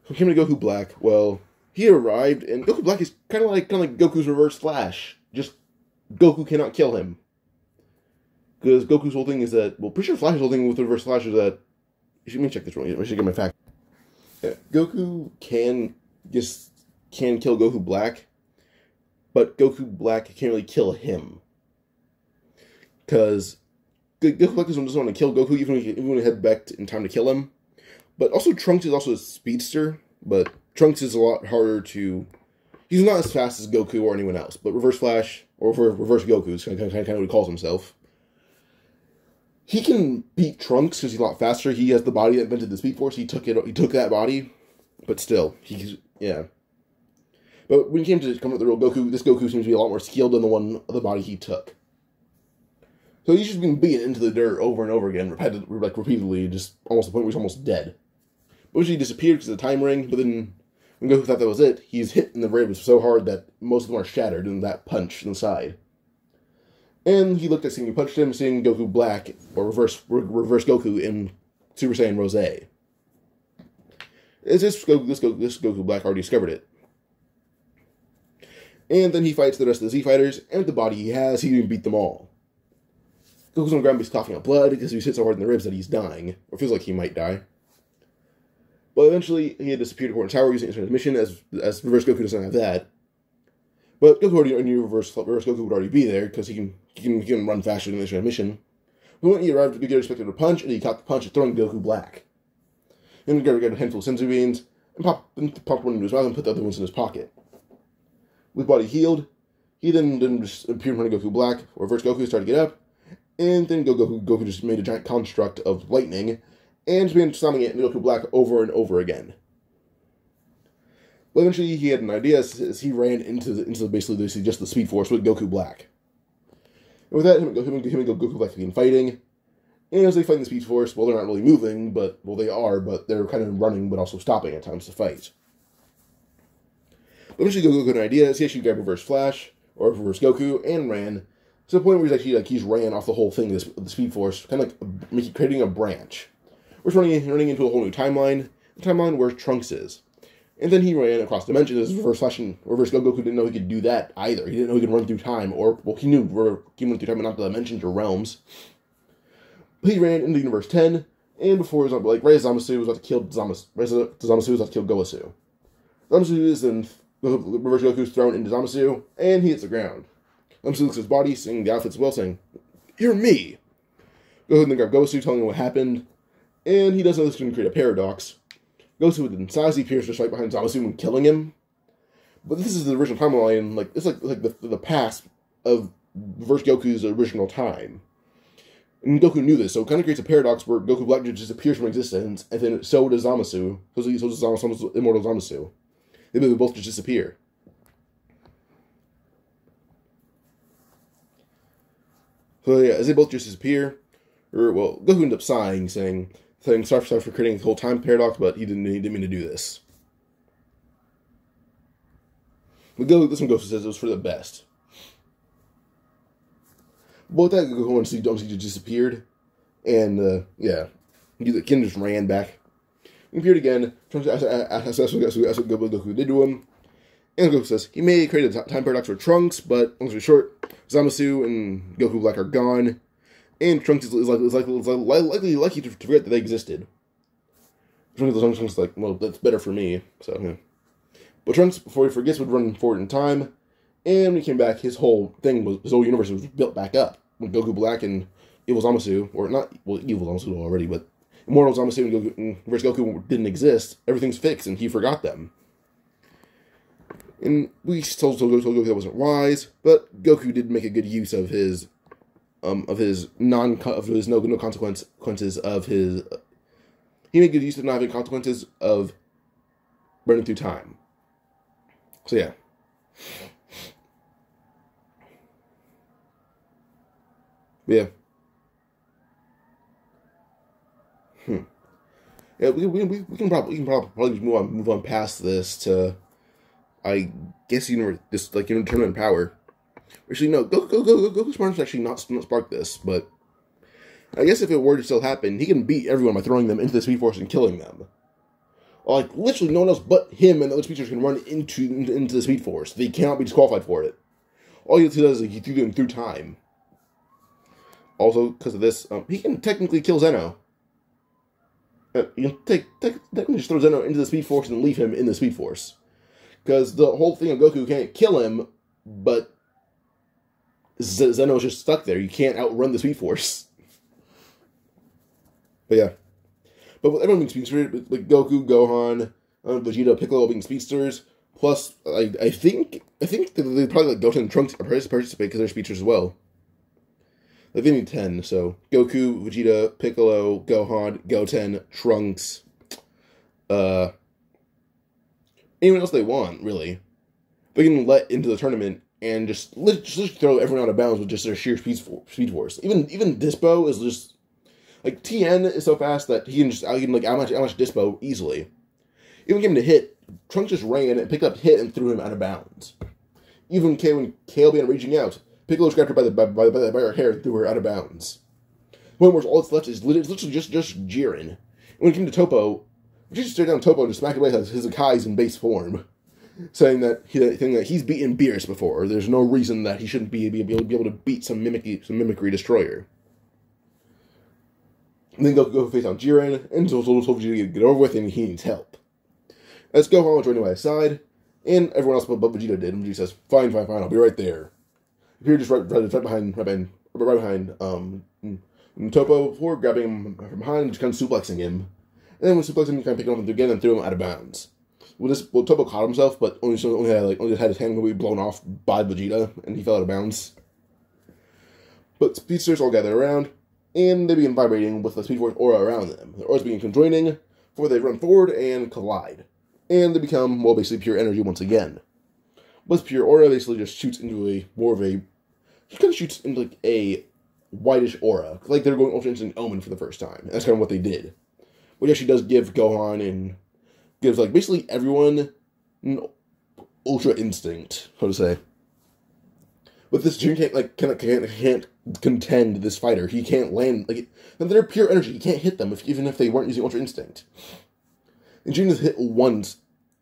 So came to Goku Black. Well, he arrived, and Goku Black is kind of like kind of like Goku's Reverse Flash. Just Goku cannot kill him. Because Goku's whole thing is that well, pretty sure Flash's whole thing with Reverse Flash is that. Let me check this wrong. I should get my fact. Yeah, Goku can just can kill Goku Black, but Goku Black can't really kill him. Because Goku Black doesn't want to kill Goku even he, even when he head back in time to kill him. But also Trunks is also a speedster, but Trunks is a lot harder to. He's not as fast as Goku or anyone else, but Reverse Flash or Reverse Goku is kind of, kind of, kind of what he calls himself. He can beat Trunks because he's a lot faster. He has the body that invented the Speed Force. He took it. He took that body, but still, he's yeah. But when he came to come up the real Goku, this Goku seems to be a lot more skilled than the one of the body he took. So he's just been beaten into the dirt over and over again, repeated, like repeatedly, just almost the point where he's almost dead. But he disappeared because of the time ring, but then when Goku thought that was it, he's hit in the ribs so hard that most of them are shattered in that punch in the side. And he looked at seeing who punched him, seeing Goku Black, or reverse re- reverse Goku in Super Saiyan Rose. Is this Goku, this Goku, this Goku Black already discovered it? And then he fights the rest of the Z fighters, and with the body he has, he can beat them all. Goku's on the ground, he's coughing up blood because he's hit so hard in the ribs that he's dying, or feels like he might die. But eventually, he had disappeared to Tower using his transmission, as as Reverse Goku doesn't have that. But Goku already knew Reverse, Reverse Goku would already be there because he can, he can he can run faster than the transmission. But when he arrived, Vegeta expected a punch, and he caught the punch, throwing Goku black. Then Vegeta got a handful of senzu beans and popped, popped one into his mouth and put the other ones in his pocket. With body healed, he then then just appeared in front of Goku black, or Reverse Goku started to get up, and then Goku, Goku just made a giant construct of lightning and began summoning it in Goku Black over and over again. But eventually, he had an idea as, he ran into the, into basically this, just the Speed Force with Goku Black. And with that, him, him, him and Goku Black begin fighting. And as they fight the Speed Force, well, they're not really moving, but well, they are, but they're kind of running, but also stopping at times to fight. But eventually, Goku got an idea. So he actually grabbed Reverse Flash or Reverse Goku and ran to the point where he's actually like he's ran off the whole thing, this the Speed Force, kind of like creating a branch. We're running running into a whole new timeline, the timeline where Trunks is. And then he ran across dimensions as Reverse Flash and Reverse Goku didn't know he could do that either. He didn't know he could run through time, or well, he knew he run through time, but not the dimensions or realms. But he ran into Universe Ten, and before was like right Zamasu was about to kill Zamasu, right Zamasu was about to kill Gowasu. Zamasu is then Reverse Goku is thrown into Zamasu, and he hits the ground. Zamasu looks at his body, seeing the outfits well, saying, "You're me." Goku then grabbed Gowasu, telling him what happened, and he does know this can create a paradox. Goes to then Sazi appears just right behind Zamasu and killing him. But this is the original timeline, like it's like like the the past of versus Goku's original time. And Goku knew this, so it kind of creates a paradox where Goku Black just disappears from existence, and then so does Zamasu. So, so does Zamasu, Immortal Zamasu. They both just disappear. So yeah, as they both just disappear, or well, Goku ends up sighing, saying, saying sorry, sorry for creating the whole time paradox, but he didn't he didn't mean to do this. But this one Goku says it was for the best. With that, Goku and see Dumpsy just disappeared, and uh, yeah, the kid just ran back. He appeared again. Trunks asked, asked what Goku did to him. And Goku says he may create a time paradox for Trunks, but long story short, Zamasu and Goku Black are gone, and Trunks is, is, like, is, like, is like, likely likely to forget that they existed. Trunks, is like, well, that's better for me. So, yeah. But Trunks, before he forgets, would run forward in time, and when he came back, his whole thing was his whole universe was built back up when Goku Black and Evil Zamasu, or not well, Evil Zamasu already, but Immortal Zamasu and Goku versus Goku didn't exist. Everything's fixed, and he forgot them. And we told, told, told Goku that wasn't wise, but Goku did make a good use of his, um, of his non of his no no consequences of his he made good use of not having consequences of burning through time. So yeah. Yeah. Hmm. Yeah, we, we, we, can probably we can probably, move on move on past this to, I guess you know this like you know power. Actually, no, Goku, go go go Goku Spartan's actually not not spark this, but I guess if it were to still happen, he can beat everyone by throwing them into the Speed Force and killing them. Like literally, no one else but him and the other speedsters can run into into the Speed Force. They cannot be disqualified for it. All he does is he threw them through time. Also, because of this, um, he can technically kill Zeno. Uh, you can take, take technically just throw Zeno into the Speed Force and leave him in the Speed Force. Because the whole thing of Goku can't kill him, but Z- Zeno's just stuck there. You can't outrun the Speed Force. But yeah. But with everyone being speedsters, like Goku, Gohan, uh, Vegeta, Piccolo being speedsters, plus I I think I think they probably like Goten and Trunks participate because they're speedsters as well. Like they need ten, so Goku, Vegeta, Piccolo, Gohan, Goten, Trunks, uh, anyone else they want really. They can let into the tournament and just let just throw everyone out of bounds with just their sheer speed speed force. Even even Dispo is just like TN is so fast that he can just he can like how much much Dispo easily. Even give him to hit, Trunks just ran and picked up hit and threw him out of bounds. Even K when Kale began reaching out, Piccolo grabbed her by the by, by, by, by her hair and threw her out of bounds. When where all that's left is literally just just Jiren. And when it came to Toppo, just straight down Toppo and just smacked away his Hakai's in base form saying that he saying that he's beaten Beerus before. There's no reason that he shouldn't be, be, be able to beat some mimicry some mimicry destroyer. And then go go face on Jiren and told told Vegeta to get over with and he needs help. Let's go home joined by his side, and everyone else but, but Vegeta did. And Vegeta says, "Fine, fine, fine. I'll be right there." Appeared just right, right, right behind, right behind, right behind um, Toppo before grabbing him from behind and just kind of suplexing him. And then when suplexing him, kind of picked him up again and threw him out of bounds well, this well, caught himself, but only so only had like only had his hand be blown off by Vegeta, and he fell out of bounds. But speedsters all gather around, and they begin vibrating with the Speed Force aura around them. The auras begin conjoining, before they run forward and collide, and they become well basically pure energy once again. But pure aura basically just shoots into a more of a, just kind of shoots into like a whitish aura, like they're going Ultra Instinct Omen for the first time. That's kind of what they did, which actually does give Gohan and gives like basically everyone ultra instinct, so to say. But this Jin can't like can't, can't can't contend this fighter. He can't land like they're pure energy. He can't hit them if, even if they weren't using ultra instinct. And Jin is hit once,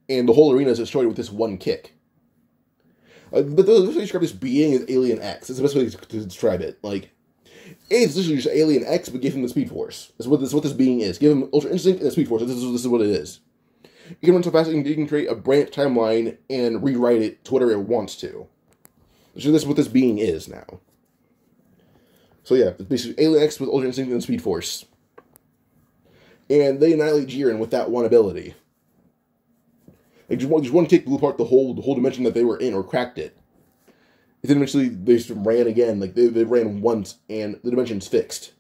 and the whole arena is destroyed with this one kick. Uh, but the best way to describe this being is Alien X. That's the best way to, to describe it. Like, it's literally just Alien X, but give him the Speed Force. That's what this what this being is. Give him Ultra Instinct and the Speed Force. This is this is what it is. You can run so fast you can create a branch timeline and rewrite it to whatever it wants to. So this is what this being is now. So yeah, it's basically Alien X with Ultra Instinct and Speed Force. And they annihilate Jiren with that one ability. Like just one, just one kick blew apart the whole the whole dimension that they were in or cracked it. And then eventually they just ran again, like they, they ran once and the dimension's fixed.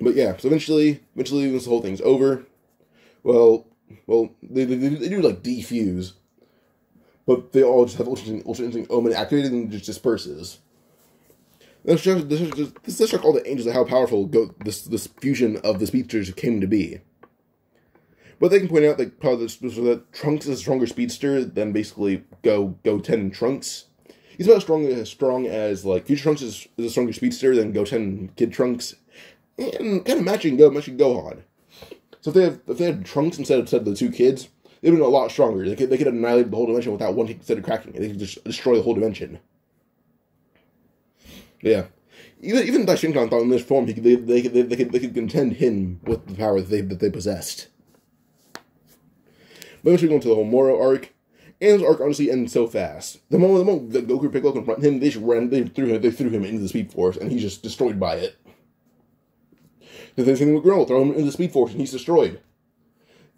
But yeah, so eventually, eventually, this whole thing's over. Well, well, they, they, they do like defuse, but they all just have ultra instinct, omen activated and just disperses. This shows, this, shows, this shows all the angels of how powerful go, this this fusion of the speedsters came to be. But they can point out that probably that Trunks is a stronger speedster than basically Go Goten and Trunks. He's about as strong as strong as like Future Trunks is, is a stronger speedster than Goten and Kid Trunks and mm, kind of matching go matching Gohan. So if they have if they had Trunks instead of, instead of the two kids, they'd been a lot stronger. They could they could annihilate the whole dimension without one instead of cracking it. They could just destroy the whole dimension. Yeah. Even even Daishinkan thought in this form, he could, they, they, they, they, could, they could contend him with the power that they, that they possessed. But eventually go into the whole Moro arc, and this arc honestly ends so fast. The moment the moment that Goku Piccolo confront him, they just ran they threw him they threw him into the Speed Force, and he's just destroyed by it. The same thing with Grill, throw him into the Speed Force and he's destroyed.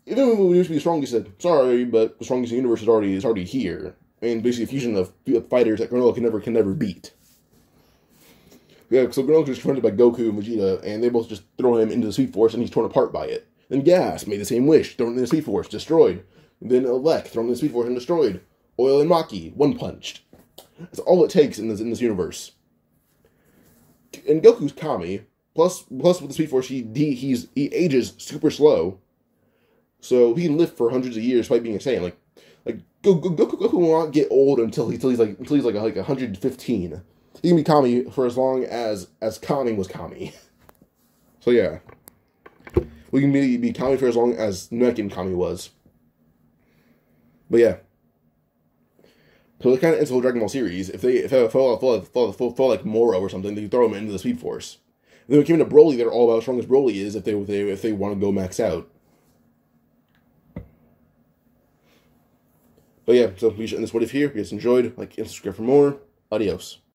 Even when we used to be the strongest, he said, sorry, but the strongest in the universe is already is already here. And basically a fusion of fighters that Granolah can never can never beat. Yeah, so Granolah is confronted by Goku and Vegeta, and they both just throw him into the Speed Force, and he's torn apart by it. Then Gas made the same wish, thrown into the Speed Force, destroyed. Then Elec thrown into the Speed Force and destroyed. Oil and Maki, one punched. That's all it takes in this in this universe. And Goku's Kami, plus plus with the Speed Force, he, he he's he ages super slow, so he can live for hundreds of years despite being insane. Like like Goku, Goku, Goku will not get old until he until he's like until he's like like 115. He can be Kami for as long as as Kami was Kami. So yeah, we can be be Kami for as long as Namekian Kami was. But yeah. So it kind of ends the whole Dragon Ball series. If they if they felt, felt, felt, felt, felt like Moro or something, they throw him into the Speed Force. Then we came into Broly, they're all about how strong as Broly is if they if they if they want to go max out. But yeah, so we should end this what if here. If you guys enjoyed, like and subscribe for more. Adios.